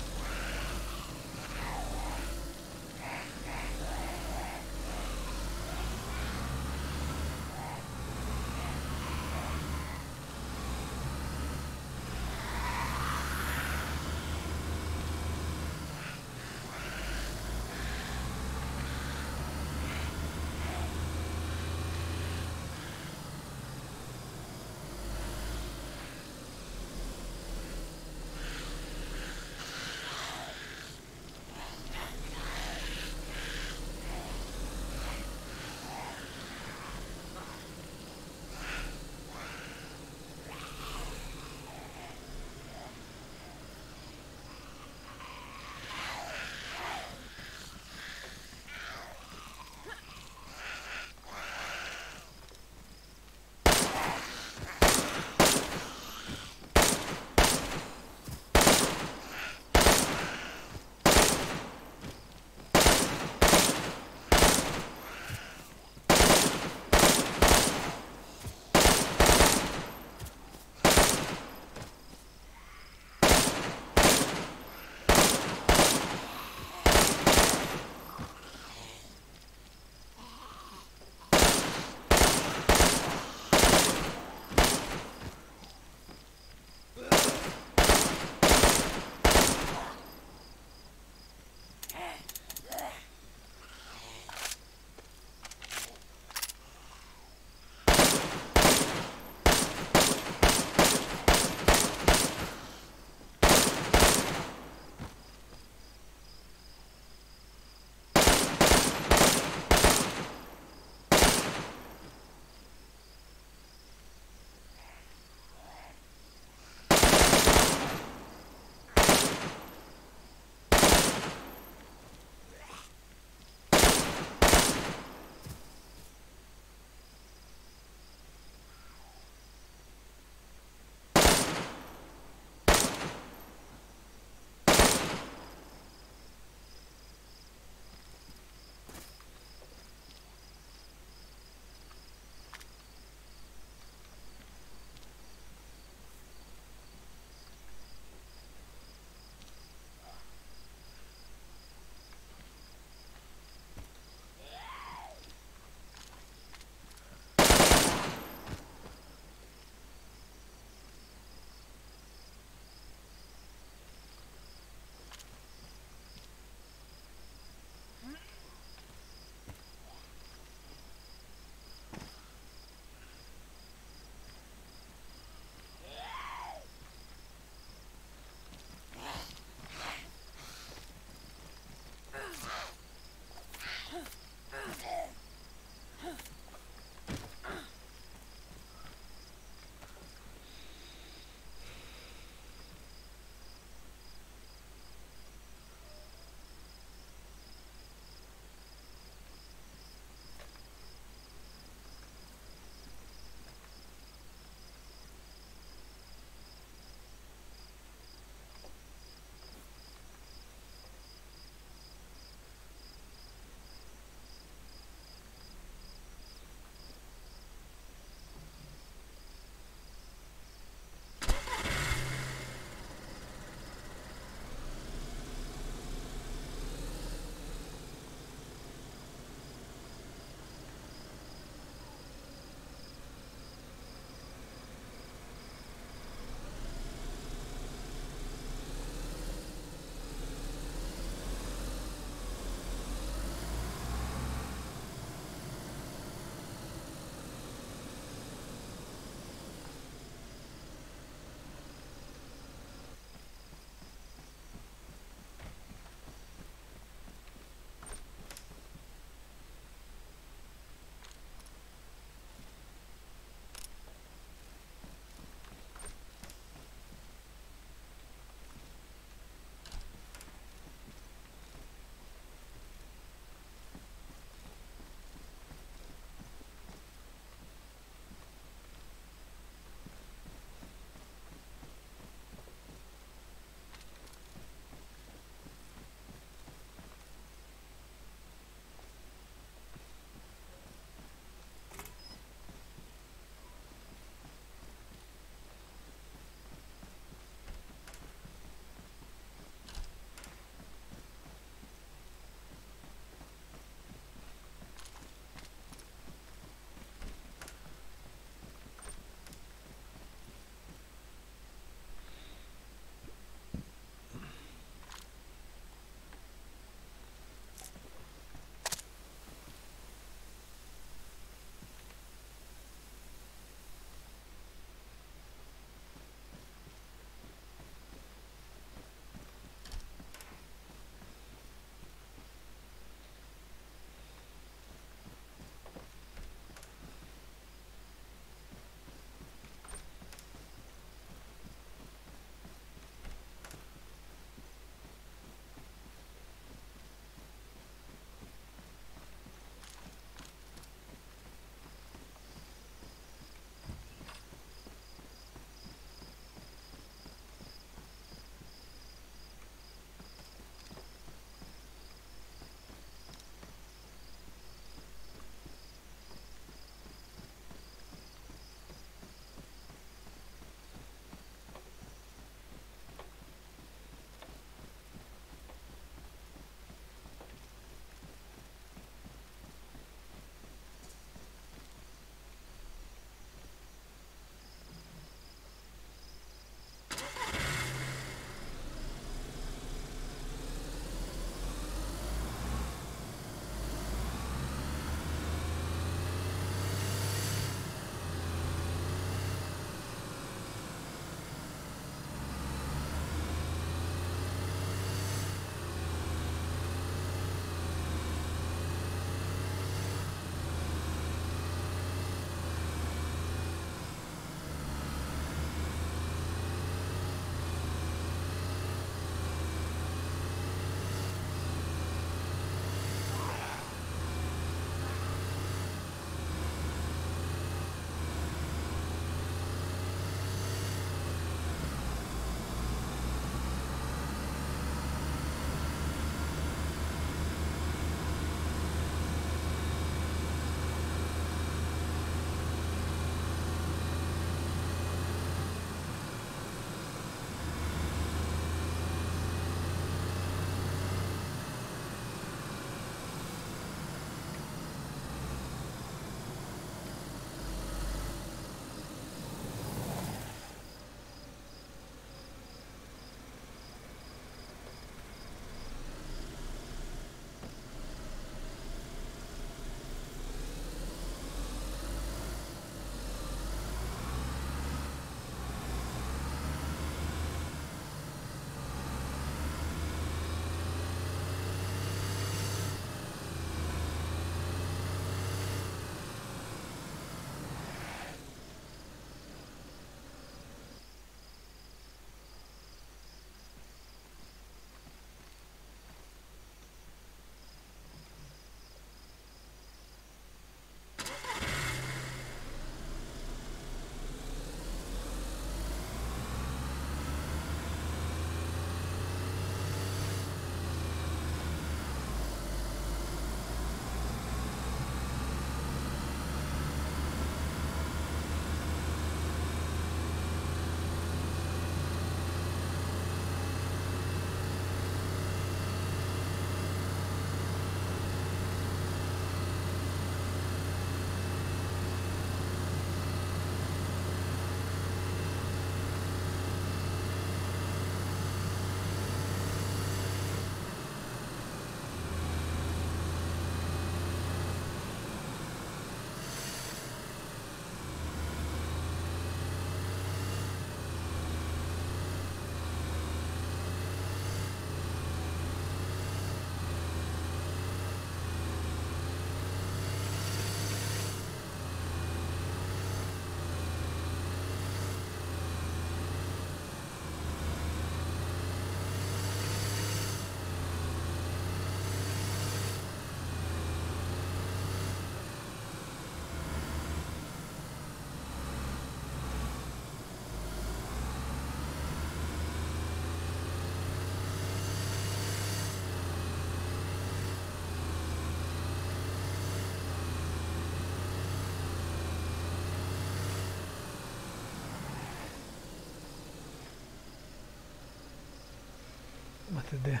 Ти де?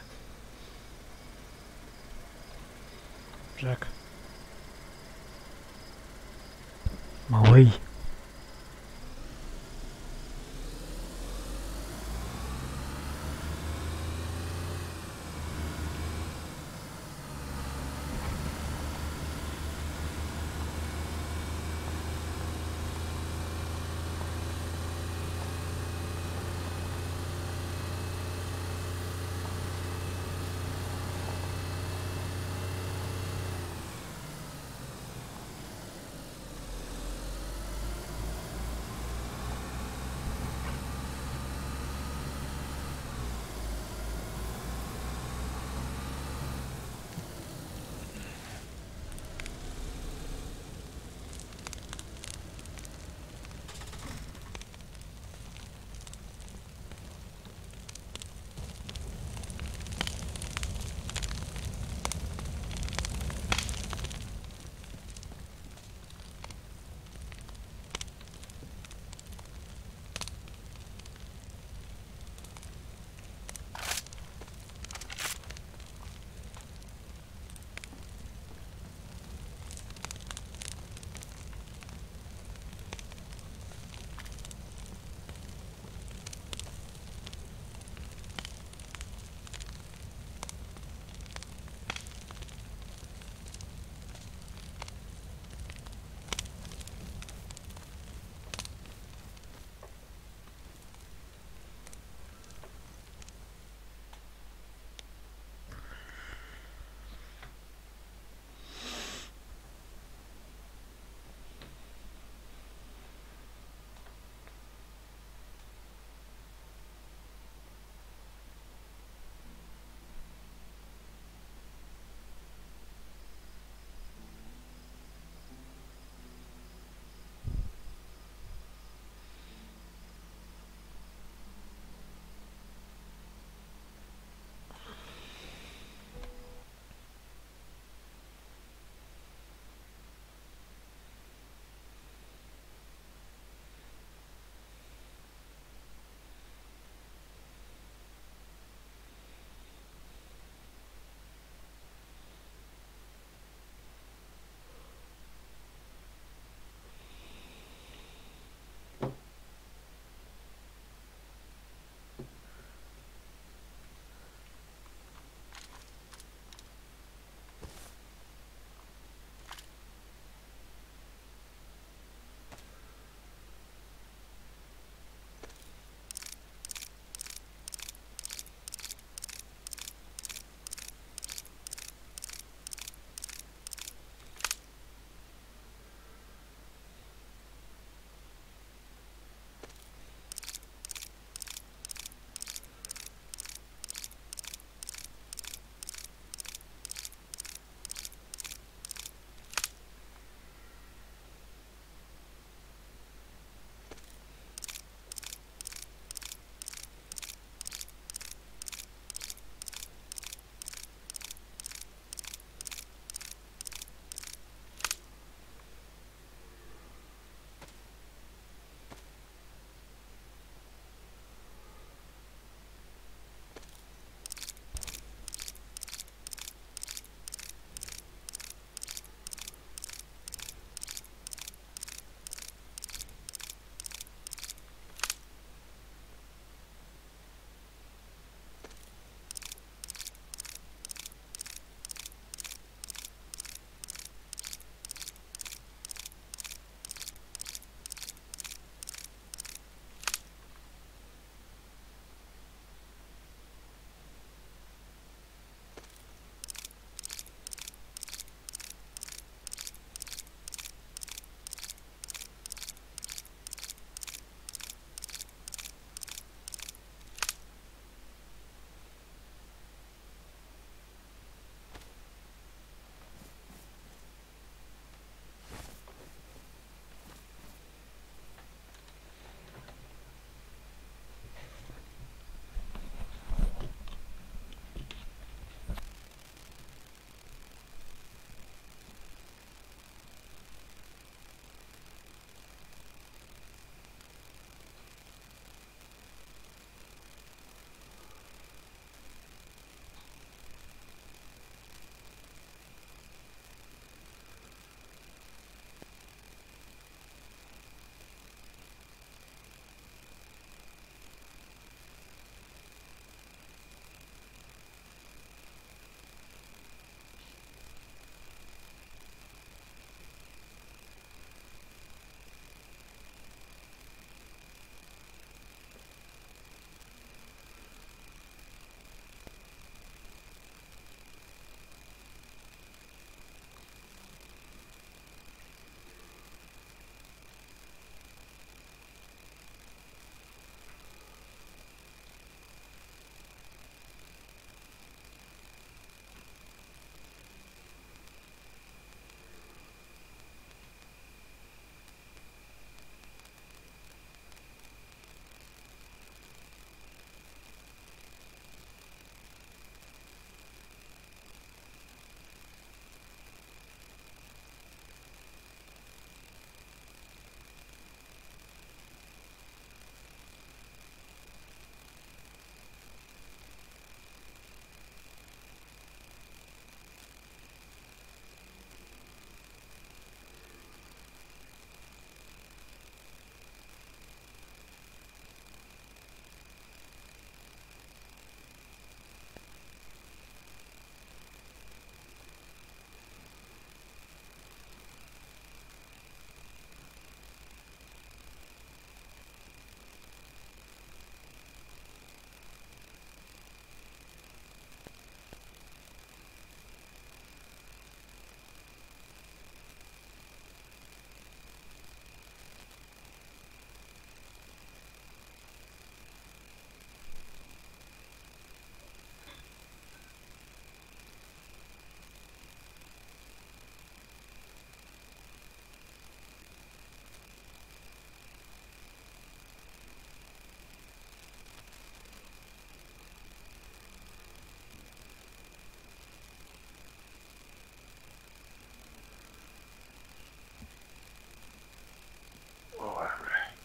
Ой, бля.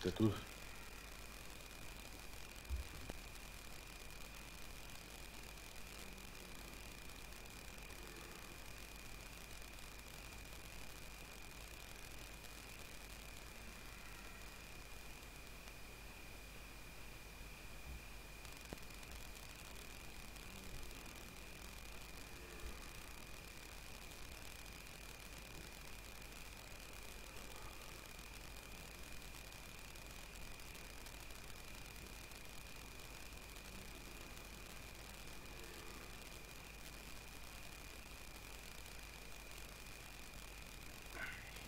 Ты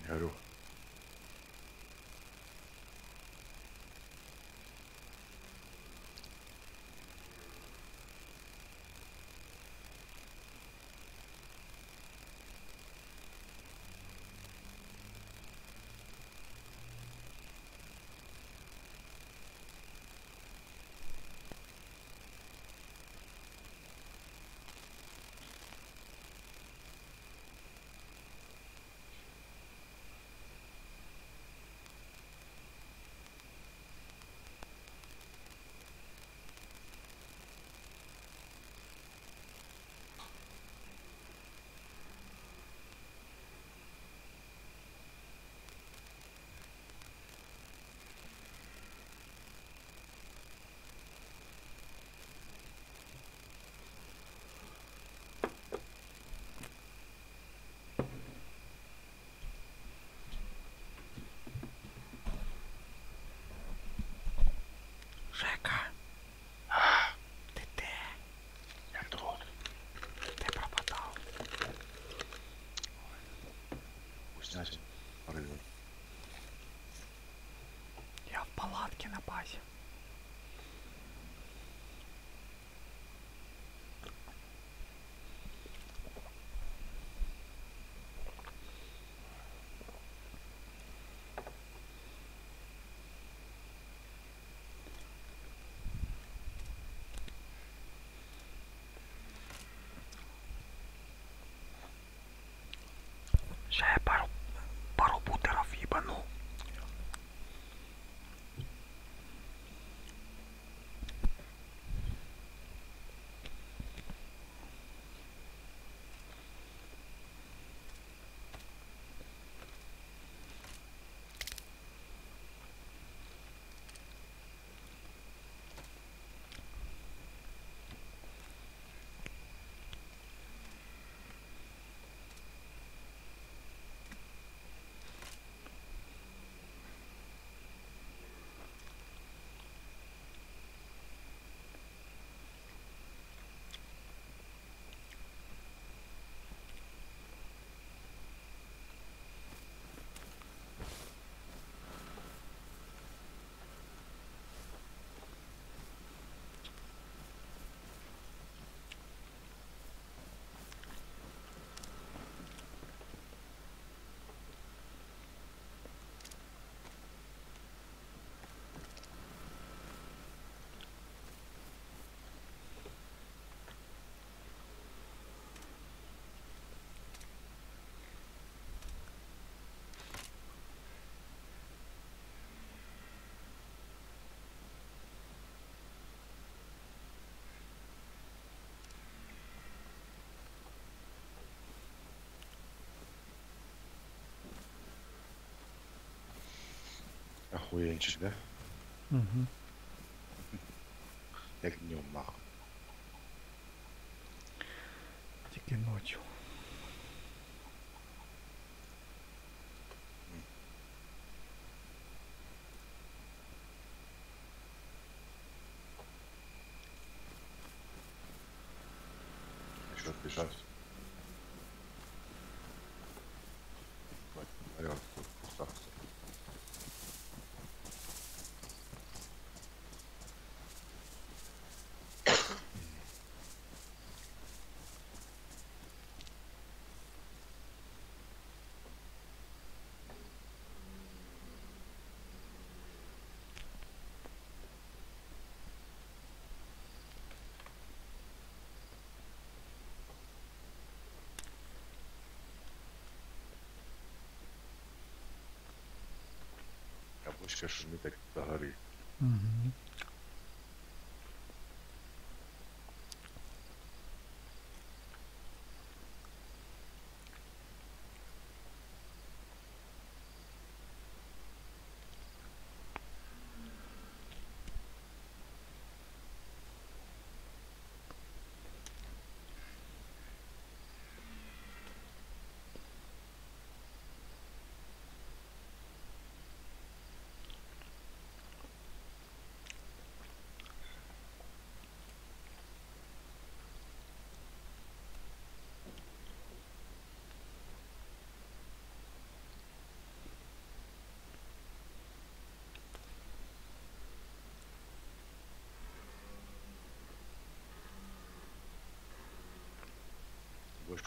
тут? Я Охуенчик, да? Угу. Як днем нахуй. Тільки ночью. Бочка шумит, так догорит.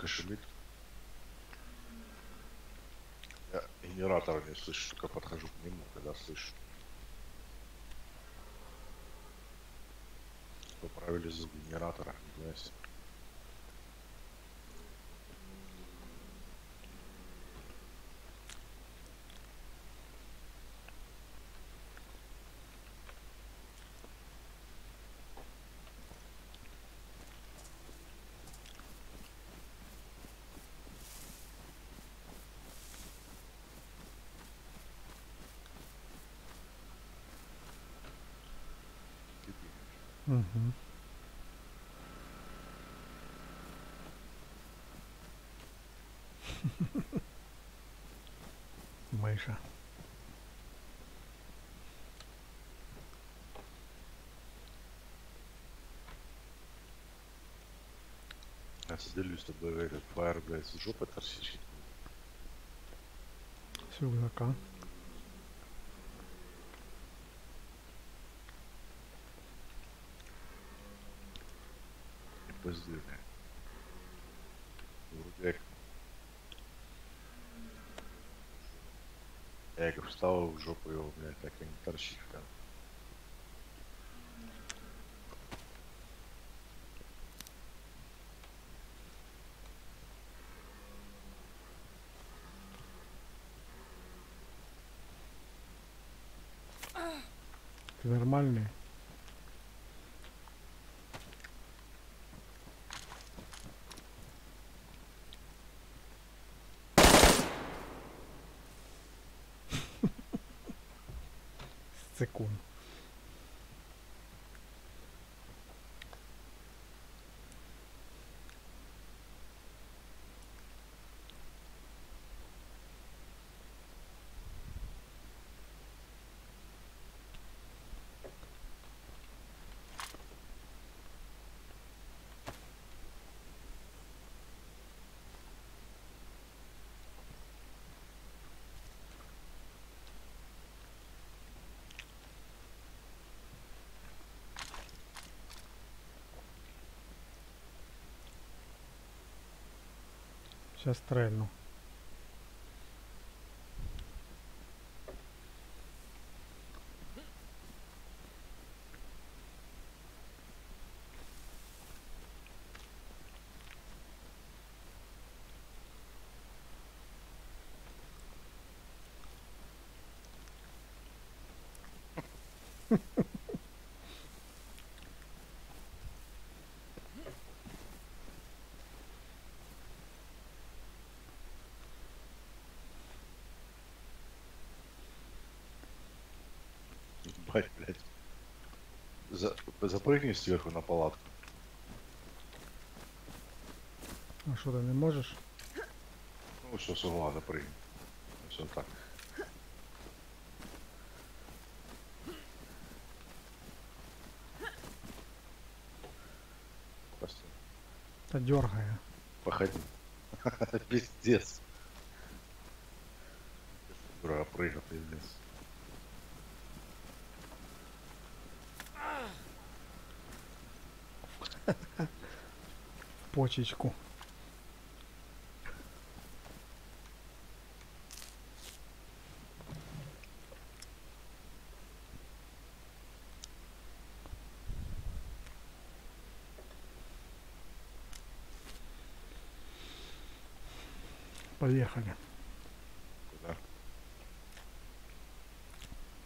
Шумит. Я генератора не слышу, только подхожу к нему, когда слышу. Поправили звук генератора, нифига себе. Угу. Мыша. Соделюсь с тобой этот фаер, блядь, с жопы торсичит. Сюрдака. Не блядь. Вроде. Я як вставив в жопу його, блядь, так і не торчить там. Нормальный? Секунд. Сейчас стрельну. Ебать, блядь. За... Запрыгни сверху на палатку. А что ты не можешь? Ну, все, с угла запрыгни. Все так. Да дергая. походи. Пиздец. Бра, прыгал, пиздец. Почечку. Поехали. Куда?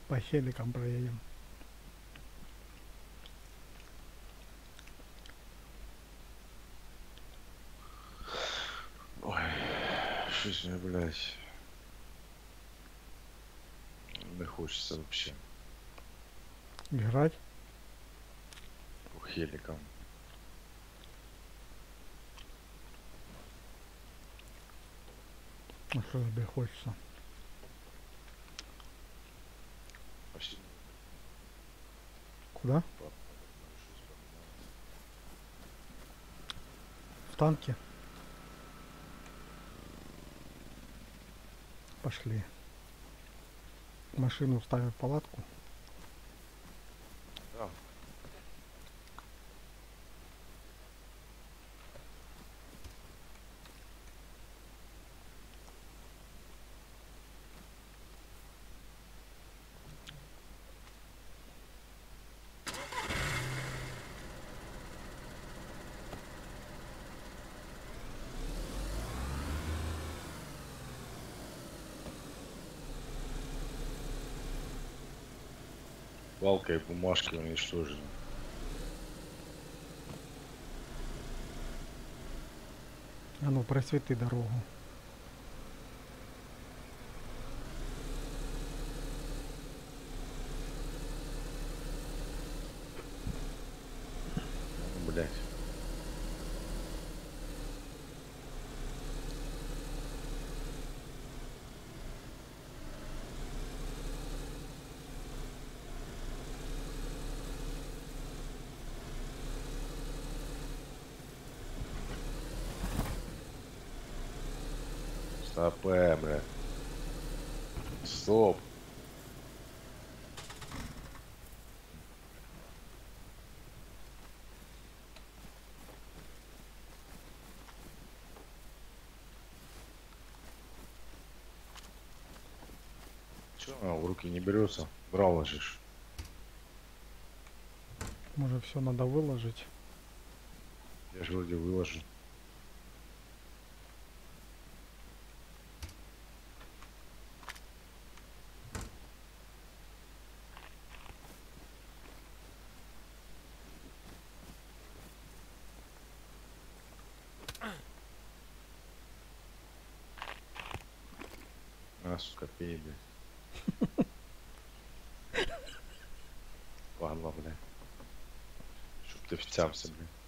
По хеликам проедем. Ой, щось мне, блядь. Не хочется вообще. Играть? По хеликам. А что тебе хочется? Куда? В танке? Пошли. Машину ставим в палатку. Да. Палка и бумажки уничтожены. А ну просвети дорогу. Блять. Стоп, э, бля. Стоп. Че она в руки не берется? Брал ложишь. Может все надо выложить. Я же вроде выложил. w całym.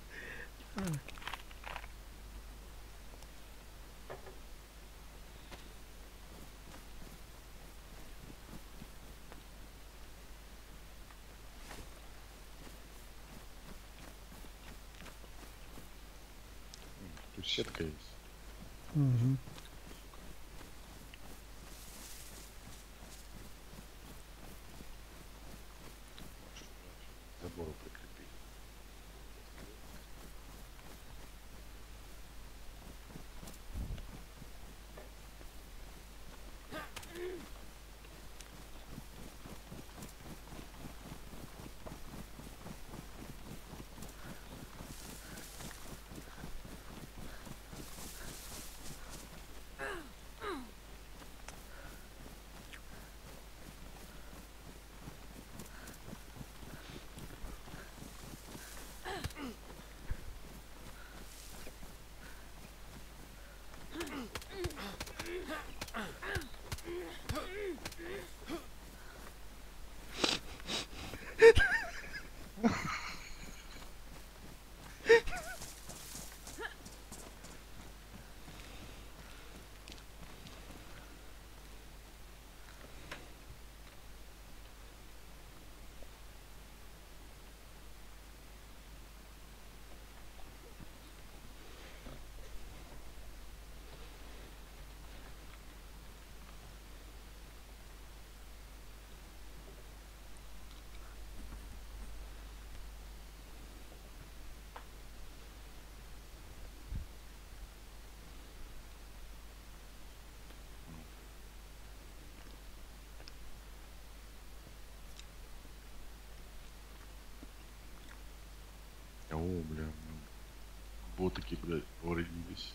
Ботики, блядь, повредились.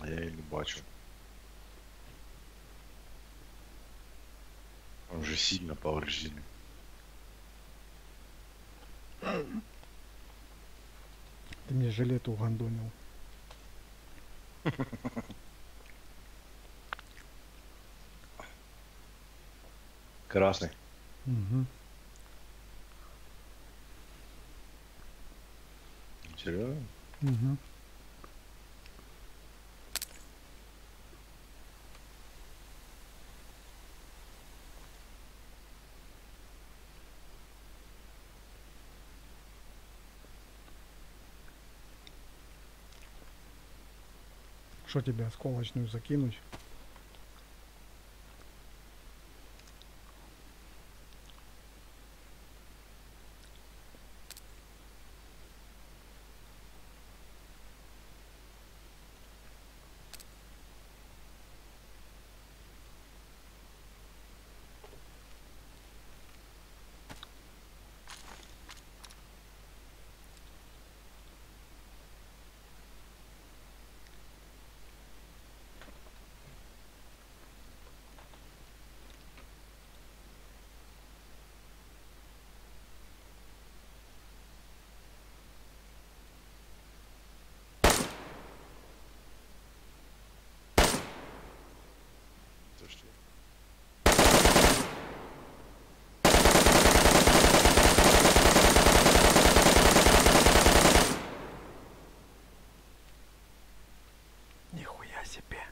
А я і не бачу. А уже сильно повреждены. Ты мне жилет угандонил. Красный. Угу. Серьезно? Угу. Что тебе осколочную закинуть? То, что... Нихуя себе.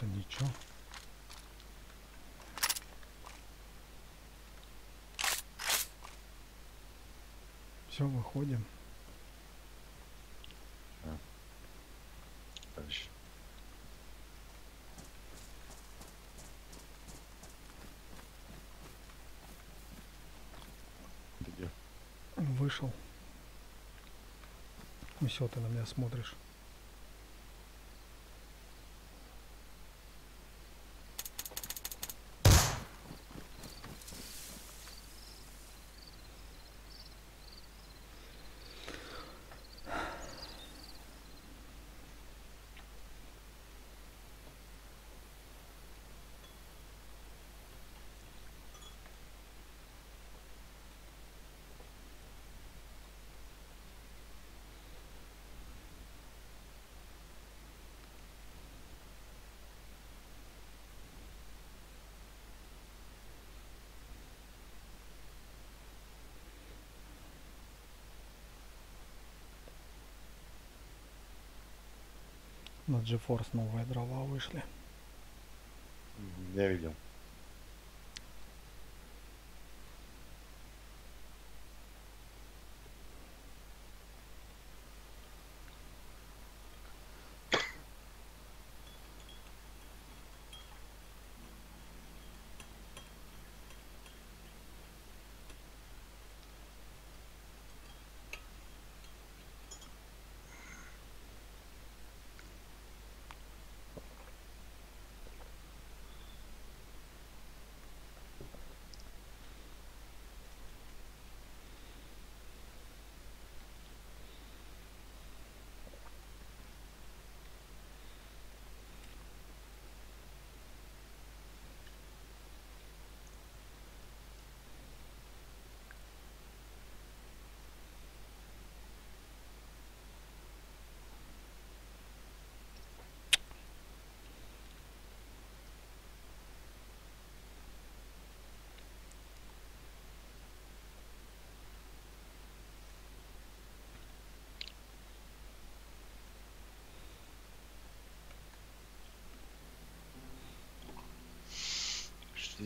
Да ничего. Все, выходим. Дальше. Вышел. Ну все, ты на меня смотришь. На GeForce новые дрова вышли. Я видел.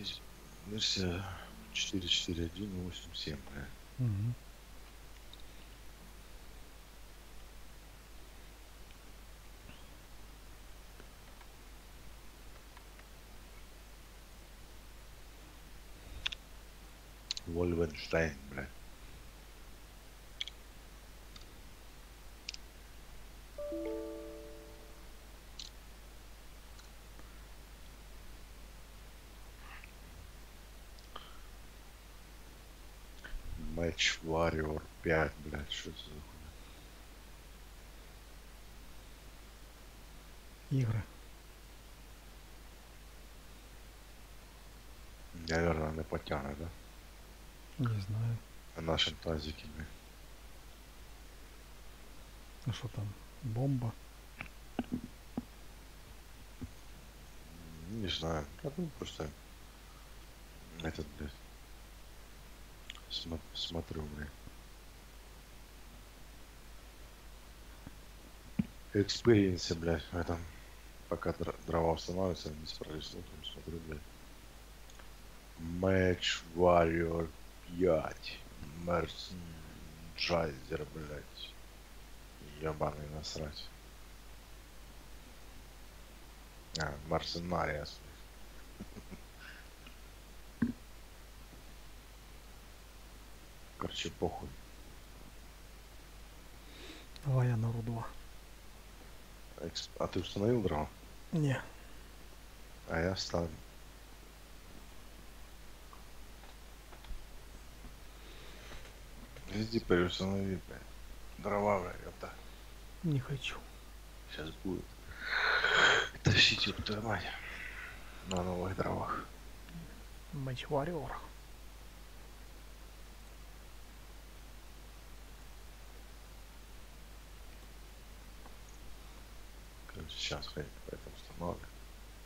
Четыре- Версия 4.4.1.8.7, бля. Мгм. Вольфенштайн, Опять, блядь, что за игра? Наверное, не потянет, да? Не знаю. На нашем тазике мы. А что там? Бомба? Не знаю. Я думаю, просто этот, блядь, смотрю, блядь. Experience, блядь, в этом. Пока др- дрова устанавливаются, не справлюсь, ну, там смотрю, блядь. MechWarrior 5. Mercenaries, блядь. Ебаный насрать. А, смысле. Короче, похуй. Давай я на ру Эксп- А ты установил дрова? Не. А я ставлю. Иди переустанови, блядь. Дрова, блядь, ёпта. Не хочу. Сейчас будет. Тащить, ёб твою мать. На новых дровах. Матч Warrior. Короче, сейчас хай это установлю.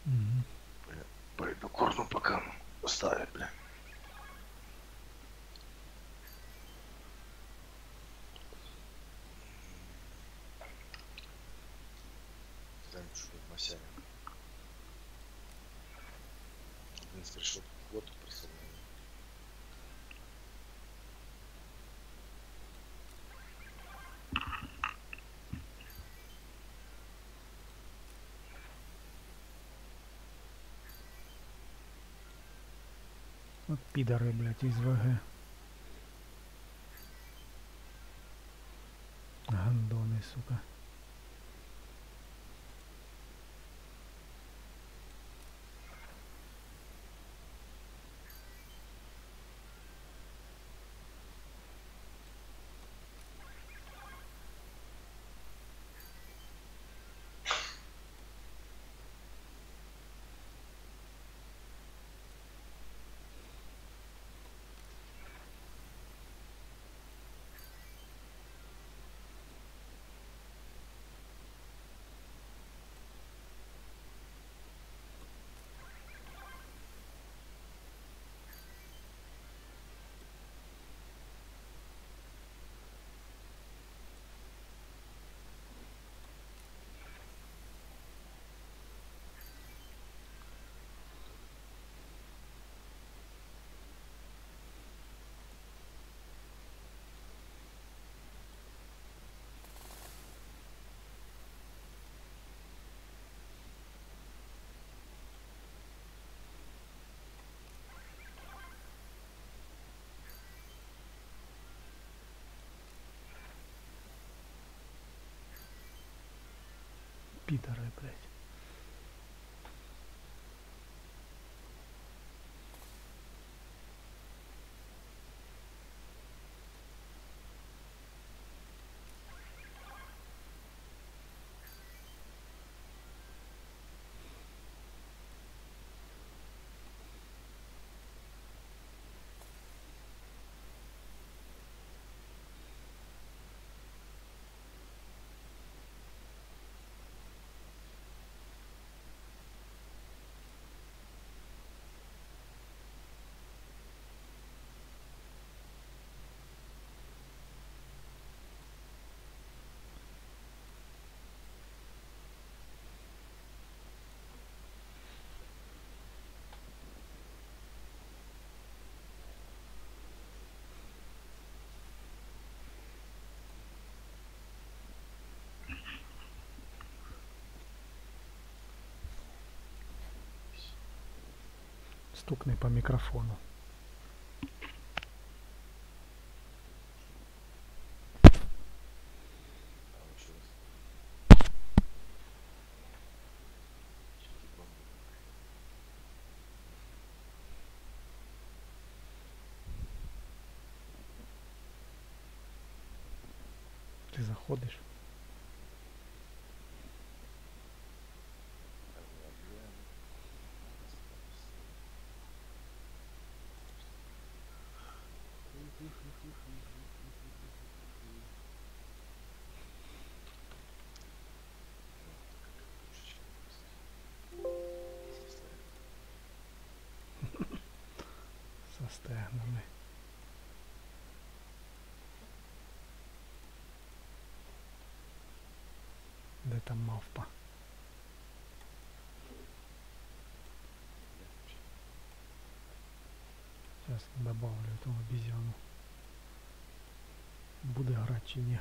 Мгм. Пойду корну пока ставить, бля. Знаем, что Масяня. Блин, пришел вот представляю. Вот пидоры, блядь, из ВГ. Гандоны, сука. Пидоры, блядь. Стукни по микрофону. Ты заходишь. Стегнами. Де там мавпа? Сейчас добавлю эту обезьяну. Буде грати чи ні?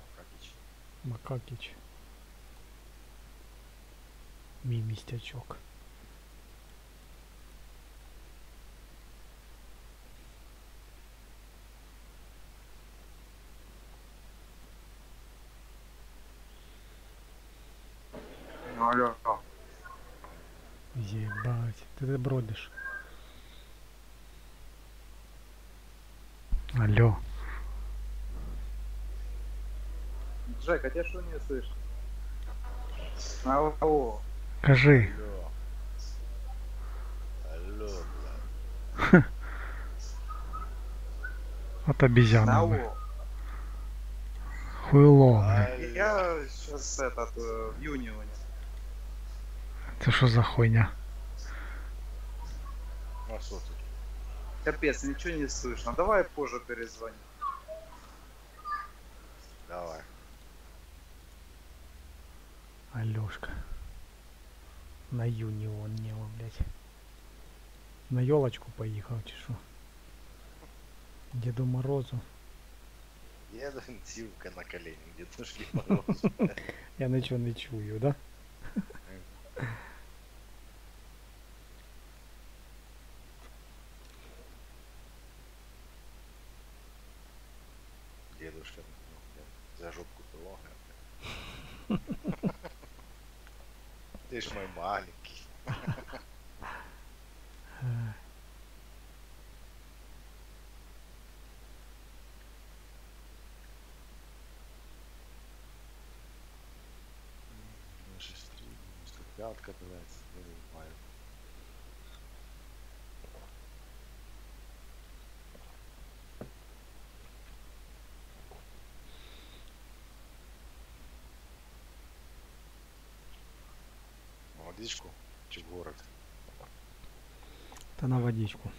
Макакич. Макакич Мій містячок. Алло. Єбать, ти де бродиш? Алло. Джек, а тебя что не слышно? Алло. Кажи. Алло. Алло, блядь. От обезьяна. Алло. Хуйло. Алло. Я сейчас этот э, в Юнионе. Це що за хуйня? А что тут? Капец, ничего не слышно. Давай позже перезвони. Давай. Алёшка. На юнион нело, блядь. На елочку поїхав чи що? Деду Морозу. Еду силка на колени, Дедушки Мороз. блядь. Я нічого не чую, да? Дедушка ну, блядь, за жопку трогает. блядь. Ты ж мой маленький. Е, Ну, шесть, три, девяносто пятка, блядь, вырубаю. Водичку? Чи в город? Та на водичку.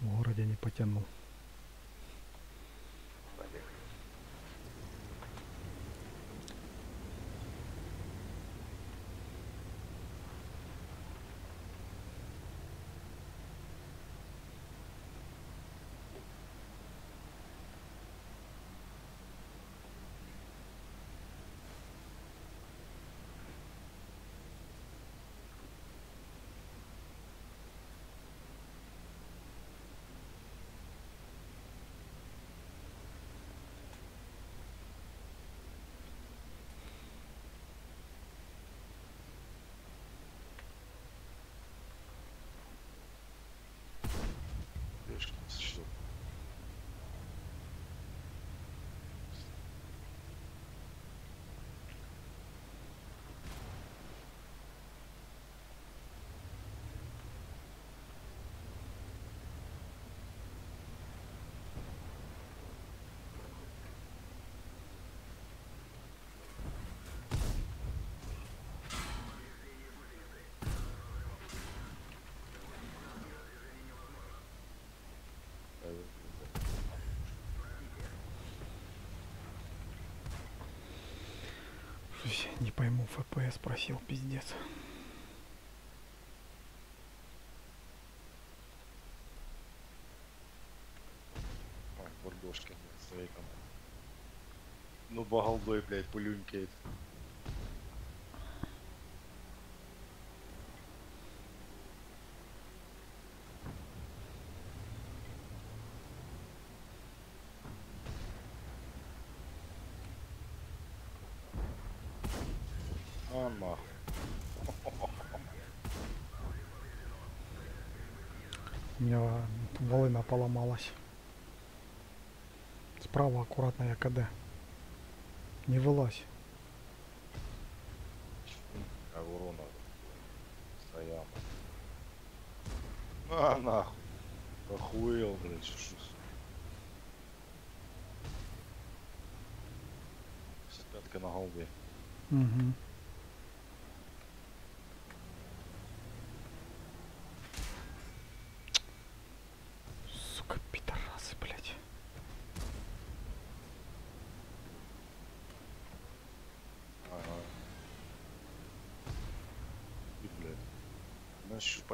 В городе не потянул. Щось Не пойму, ФПС просил, пиздец. Блядь, своей команды. Ну, багалдой, блядь, пулюнькает. А нахуй. У меня волына поломалась. Справа аккуратно я КД. Не вылазь. А урона стоял. А нахуй. Охуел, блядь, ж. Пятка на голубе. Угу.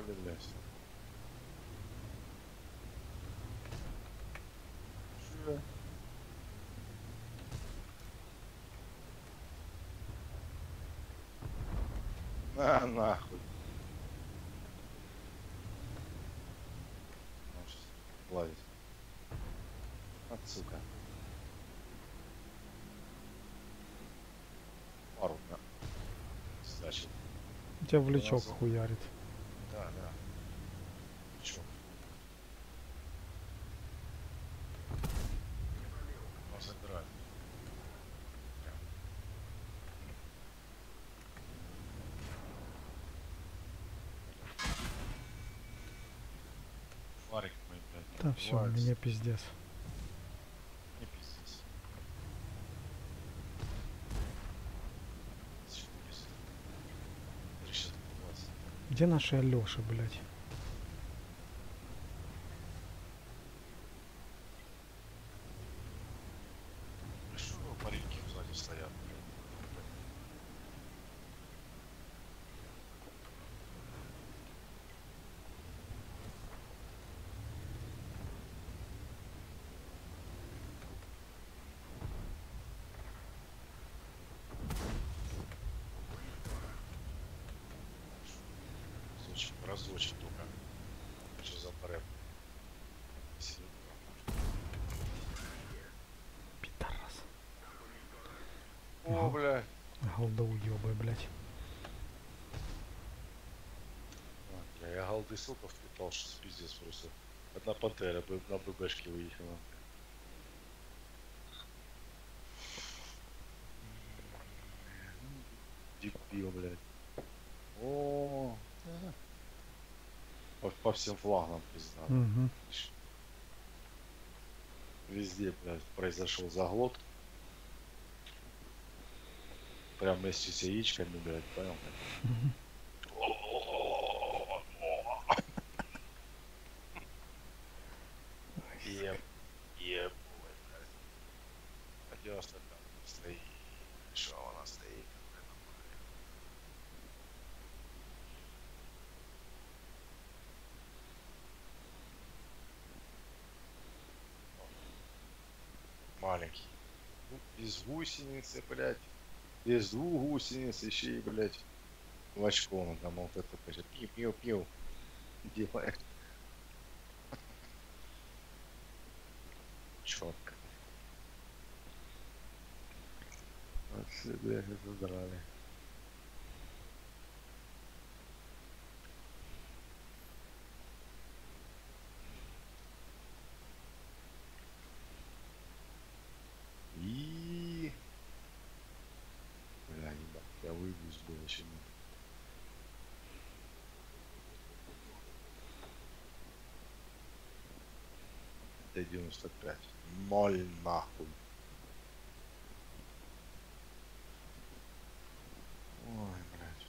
Блядь. Чё? На, нахуй. Плавить. От сука. Пару на. Значит, У тебя в лючок хуярит. да, да. Чё? Забирай. Фарик мой, блядь. Да все, бывает. мне пиздец. Не пиздец. Где наши Алёши, блядь? Да что вы пареньки сзади стоят, блин? Разочек, разочек только. Что за брэп? Серьёзно. Пидорас. О, бля. Голдоуёбы, блядь. А, бля, я голды соков летал, что пиздец просто. Одна пантера бы на ББшке выехала. Дебил, блядь. О, по, по всем флагам пизда. Угу. Везде, блядь, произошел заглот. Прям вместе с яичками, блядь, понял? Еб, еб, блядь. Одежда там стоит. Что она стоит? Маленький. Ну, Без гусеницы, блядь. Без двух гусениц еще и, блядь, он там вот это, блядь, пиу-пиу-пиу делает. Четко. Вообще, блядь, это драли. И Бля, ебать, я выйду с было еще нет. Т-95. Ноль нахуй. Ой, блядь.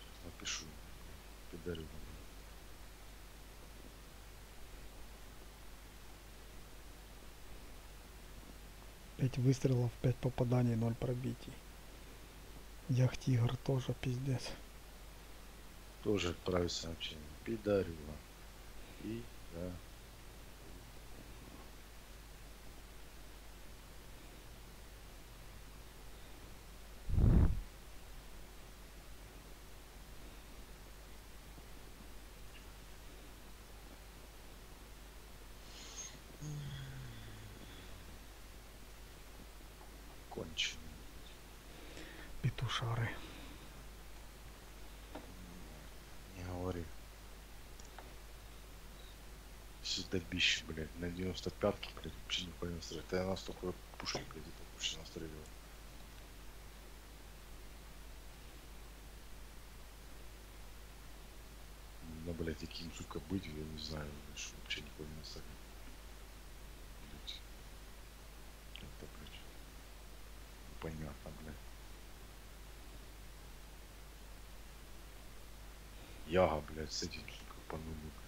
Сейчас напишу. Пидорю. Пять выстрелов, пять попаданий, ноль пробитий. Яхтигр тоже пиздец. Тоже отправить сообщение. Пидорюга. И да. Петушары. Не говори. Бищ, блядь, на 95-ке, блядь, вообще не понял стрелять. Я нас только пушки, блядь, это вообще настреливал. Ну, блядь, каким, сука, быть, я не знаю, блядь, что вообще не понял стрелять. Блядь. Это, блядь, понятно, блядь. Яга, блядь, с этим, сука, по нулю, блядь.